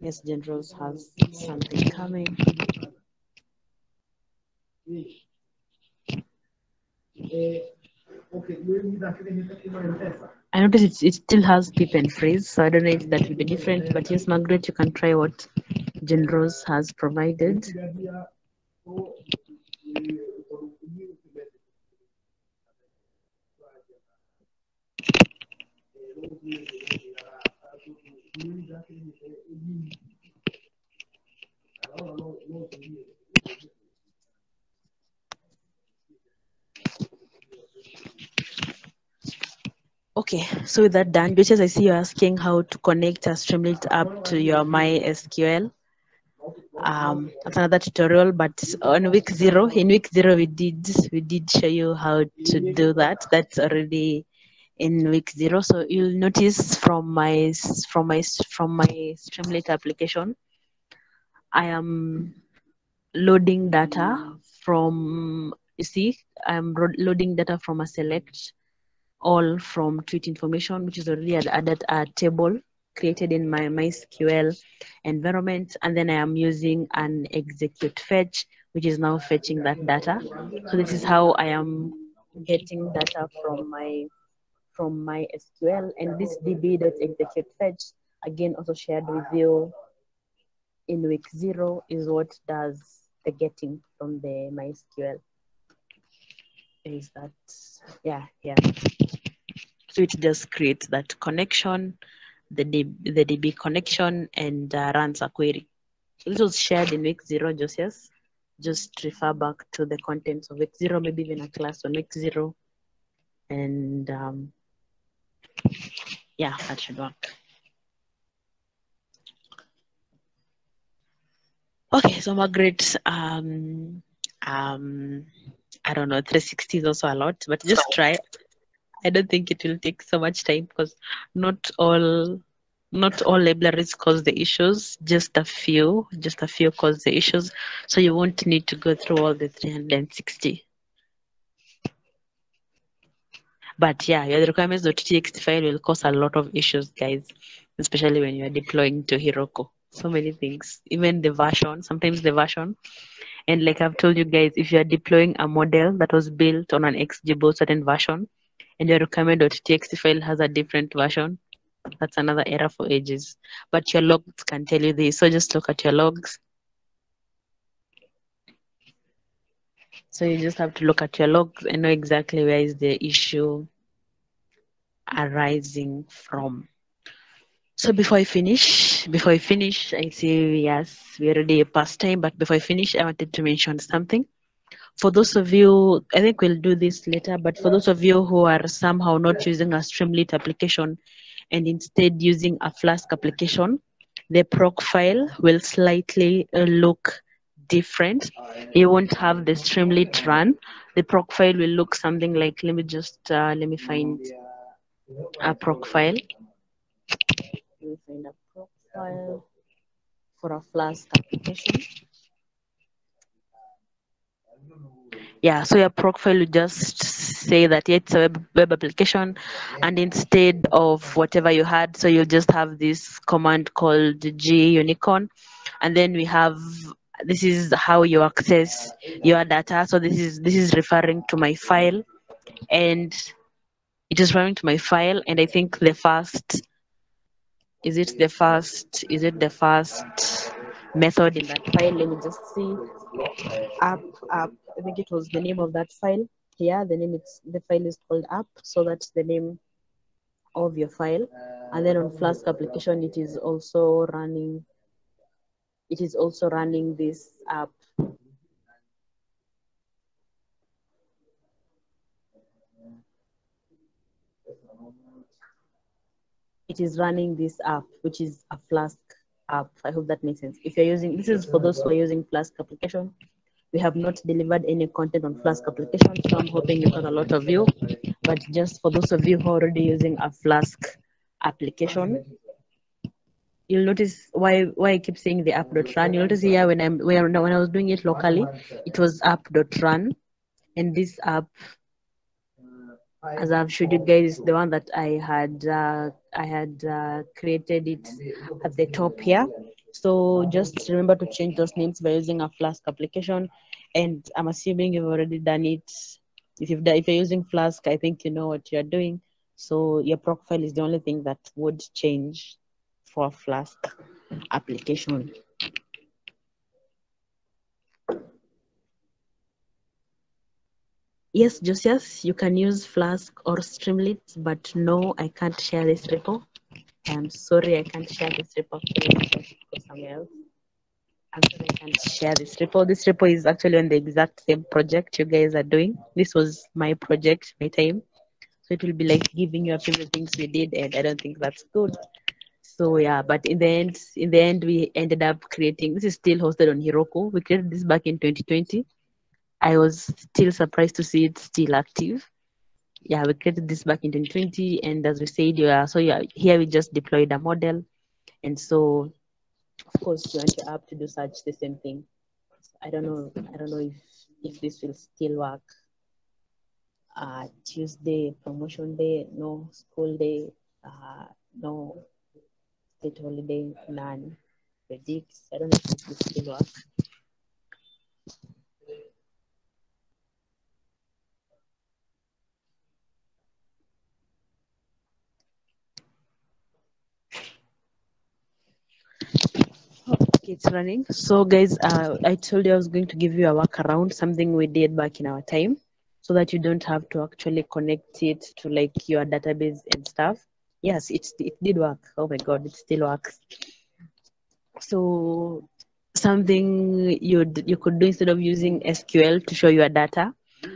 Yes, Generals has something coming. I notice it's, it still has pip and freeze, so I don't know if that will be different. But yes, Margaret, you can try what Generals has provided. Okay, so with that done, Duchess, I see you're asking how to connect a Streamlit app to your MySQL. Um, that's another tutorial, but on week zero, in week zero, we did we did show you how to do that. That's already in week zero. So you'll notice from my from my from my Streamlit application, I am loading data from you see I'm loading data from a select all from tweet information, which is already added a table created in my MySQL environment. And then I am using an execute fetch, which is now fetching that data. So this is how I am getting data from my from my SQL. And this db.execute fetch, again, also shared with you in week zero, is what does the getting from the MySQL. Is that, yeah, yeah. So it just creates that connection, the DB, the DB connection, and uh, runs a query. This was shared in week zero, just yes. Just refer back to the contents of week zero, maybe even a class on week zero. And um, yeah, that should work. Okay, so Margaret, um, um, I don't know, 360 is also a lot, but just try. I don't think it will take so much time because not all not all libraries cause the issues, just a few, just a few cause the issues. So you won't need to go through all the 360. But yeah, your requirements.txt file will cause a lot of issues, guys, especially when you're deploying to Heroku. So many things, even the version, sometimes the version. And like I've told you guys, if you're deploying a model that was built on an XGBoost certain version, and your requirement.txt file has a different version, that's another error for ages. But your logs can tell you this. So just look at your logs. So you just have to look at your logs and know exactly where is the issue arising from. So before I finish, before I finish, I see yes, we already past time, but before I finish, I wanted to mention something. For those of you, I think we'll do this later, but for those of you who are somehow not using a Streamlit application and instead using a Flask application, the Procfile will slightly look different. You won't have the Streamlit run. The Procfile will look something like, let me just, uh, let me find a Procfile. Let me find a proc file for a Flask application. Yeah, so your Procfile will just say that yeah, it's a web, web application, and instead of whatever you had, so you'll just have this command called gunicorn, and then we have this is how you access your data. So this is this is referring to my file, and it is referring to my file, and I think the first is it the first is it the first method in that file? Let me just see. App app. I think it was the name of that file. Yeah, the name it's the file is called app. So that's the name of your file. And then on Flask application, it is also running it is also running this app. It is running this app, which is a Flask app. I hope that makes sense. If you're using, this is for those who are using Flask application. We have not delivered any content on Flask application, so I'm hoping you got a lot of you. But just for those of you who are already using a Flask application, you'll notice why why I keep saying the app.run. You'll notice here when I'm when, when I was doing it locally, it was app.run, and this app, as I've showed you guys, the one that I had uh, I had uh, created it at the top here. So just remember to change those names by using a Flask application, and I'm assuming you've already done it. If you've done, if you're using Flask, I think you know what you're doing. So your Procfile is the only thing that would change for Flask application. Yes, Josias, you can use Flask or Streamlit, but no, I can't share this repo. I'm sorry, I can't share this repo. Go somewhere else. I'm I can't share this repo. This repo is actually on the exact same project you guys are doing. This was my project, my time. So it will be like giving you a few things we did, and I don't think that's good. So yeah, but in the end, in the end, we ended up creating. This is still hosted on Heroku. We created this back in 2020. I was still surprised to see it still active. Yeah, we created this back in 2020, and as we said, yeah, so yeah, here we just deployed a model, and so of course you want your app to do such the same thing. I don't know. I don't know if if this will still work. Uh, Tuesday promotion day, no school day, uh, no state holiday. Predicts. I don't know if this. Okay, it's running. So, guys, uh, I told you I was going to give you a workaround, something we did back in our time, so that you don't have to actually connect it to like your database and stuff. Yes, it it did work. Oh my God, it still works. So, something you you could do instead of using SQL to show your data.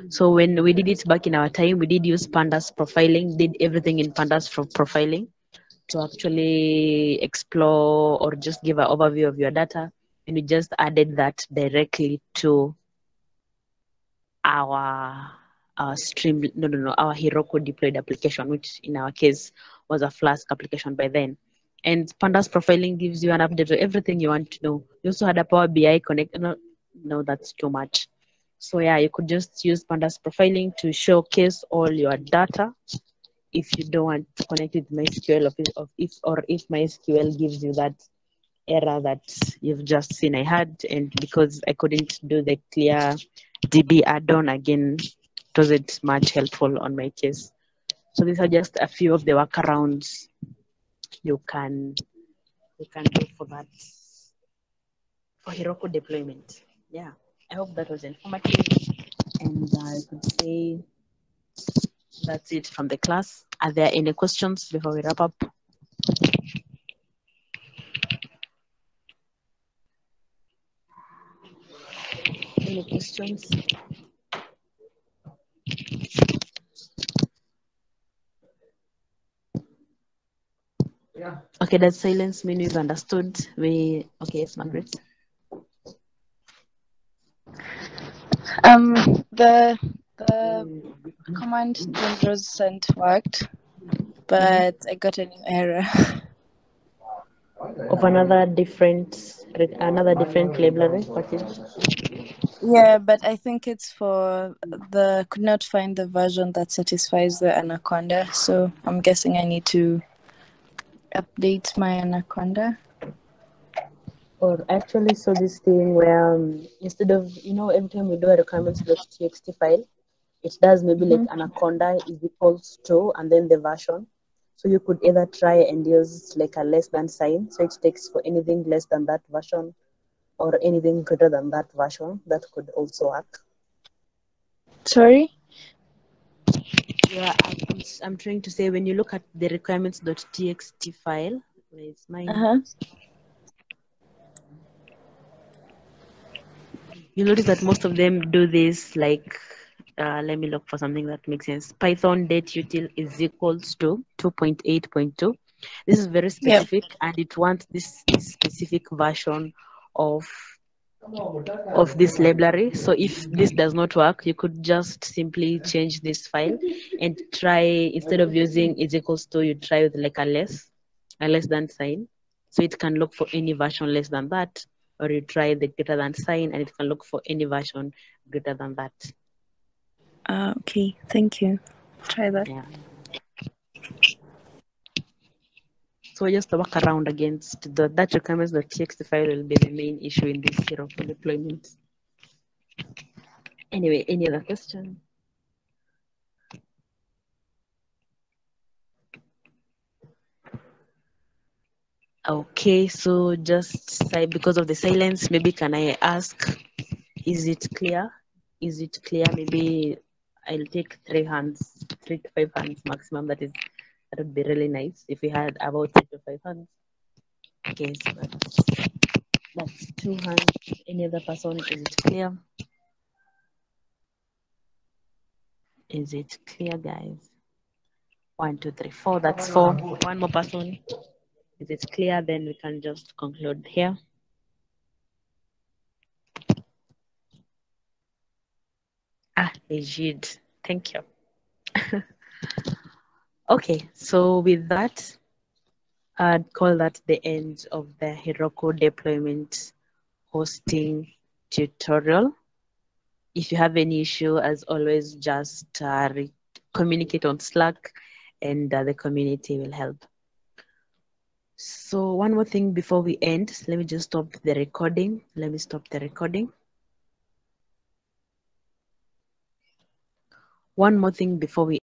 So when we did it back in our time, we did use pandas profiling, did everything in pandas for profiling to actually explore or just give an overview of your data. And we just added that directly to our our stream no no no our Heroku deployed application, which in our case was a Flask application by then. And pandas profiling gives you an update of everything you want to know. You also had a Power BI connect. No, no, that's too much. So yeah, you could just use pandas profiling to showcase all your data if you don't want to connect with MySQL if or if MySQL gives you that error that you've just seen I had and because I couldn't do the clear DB add-on again, it wasn't much helpful on my case. So these are just a few of the workarounds you can you can do for that for Heroku deployment. Yeah, I hope that was informative and I could say that's it from the class. Are there any questions before we wrap up? Any questions? Okay, that silence mean we've understood. We okay, yes, Margaret. Um, the the command Windows sent worked, but I got a new error. Of another different another different library, what is Yeah, but I think it's for the could not find the version that satisfies the Anaconda. So I'm guessing I need to update my Anaconda. or actually so this thing where um, instead of you know every time we do a requirements.txt file it does maybe like anaconda is equals to and then the version. So you could either try and use like a less than sign. So it takes for anything less than that version or anything greater than that version. That could also work. Sorry? Yeah I'm, I'm, trying to say when you look at the requirements.txt file where is mine Uh-huh. you notice that most of them do this like uh, let me look for something that makes sense python date util is equals to 2.8.2 This is very Yep. specific and it wants this specific version of of this library. So if this does not work, you could just simply change this file and try instead of using is equals to, you try with like a less, a less than sign. So it can look for any version less than that, or you try the greater than sign and it can look for any version greater than that. Uh, okay, thank you. Try that. Yeah. So just to work around against the that requirements.txt file will be the main issue in this Heroku deployment. Anyway, any other question? Okay, so just because of the silence, maybe can I ask, is it clear? Is it clear? Maybe I'll take three hands, three to five hands maximum. That is, that would be really nice if we had about three to five hands. Okay, so that's, that's two hands. Any other person? Is it clear? Is it clear, guys? One, two, three, four. That's four. One more person. Is it clear? Then we can just conclude here. Ah, Egid. Thank you. okay, so with that, I'd call that the end of the Heroku deployment hosting tutorial. If you have any issue, as always, just uh, communicate on Slack and uh, the community will help. So one more thing before we end, let me just stop the recording. Let me stop the recording. One more thing before we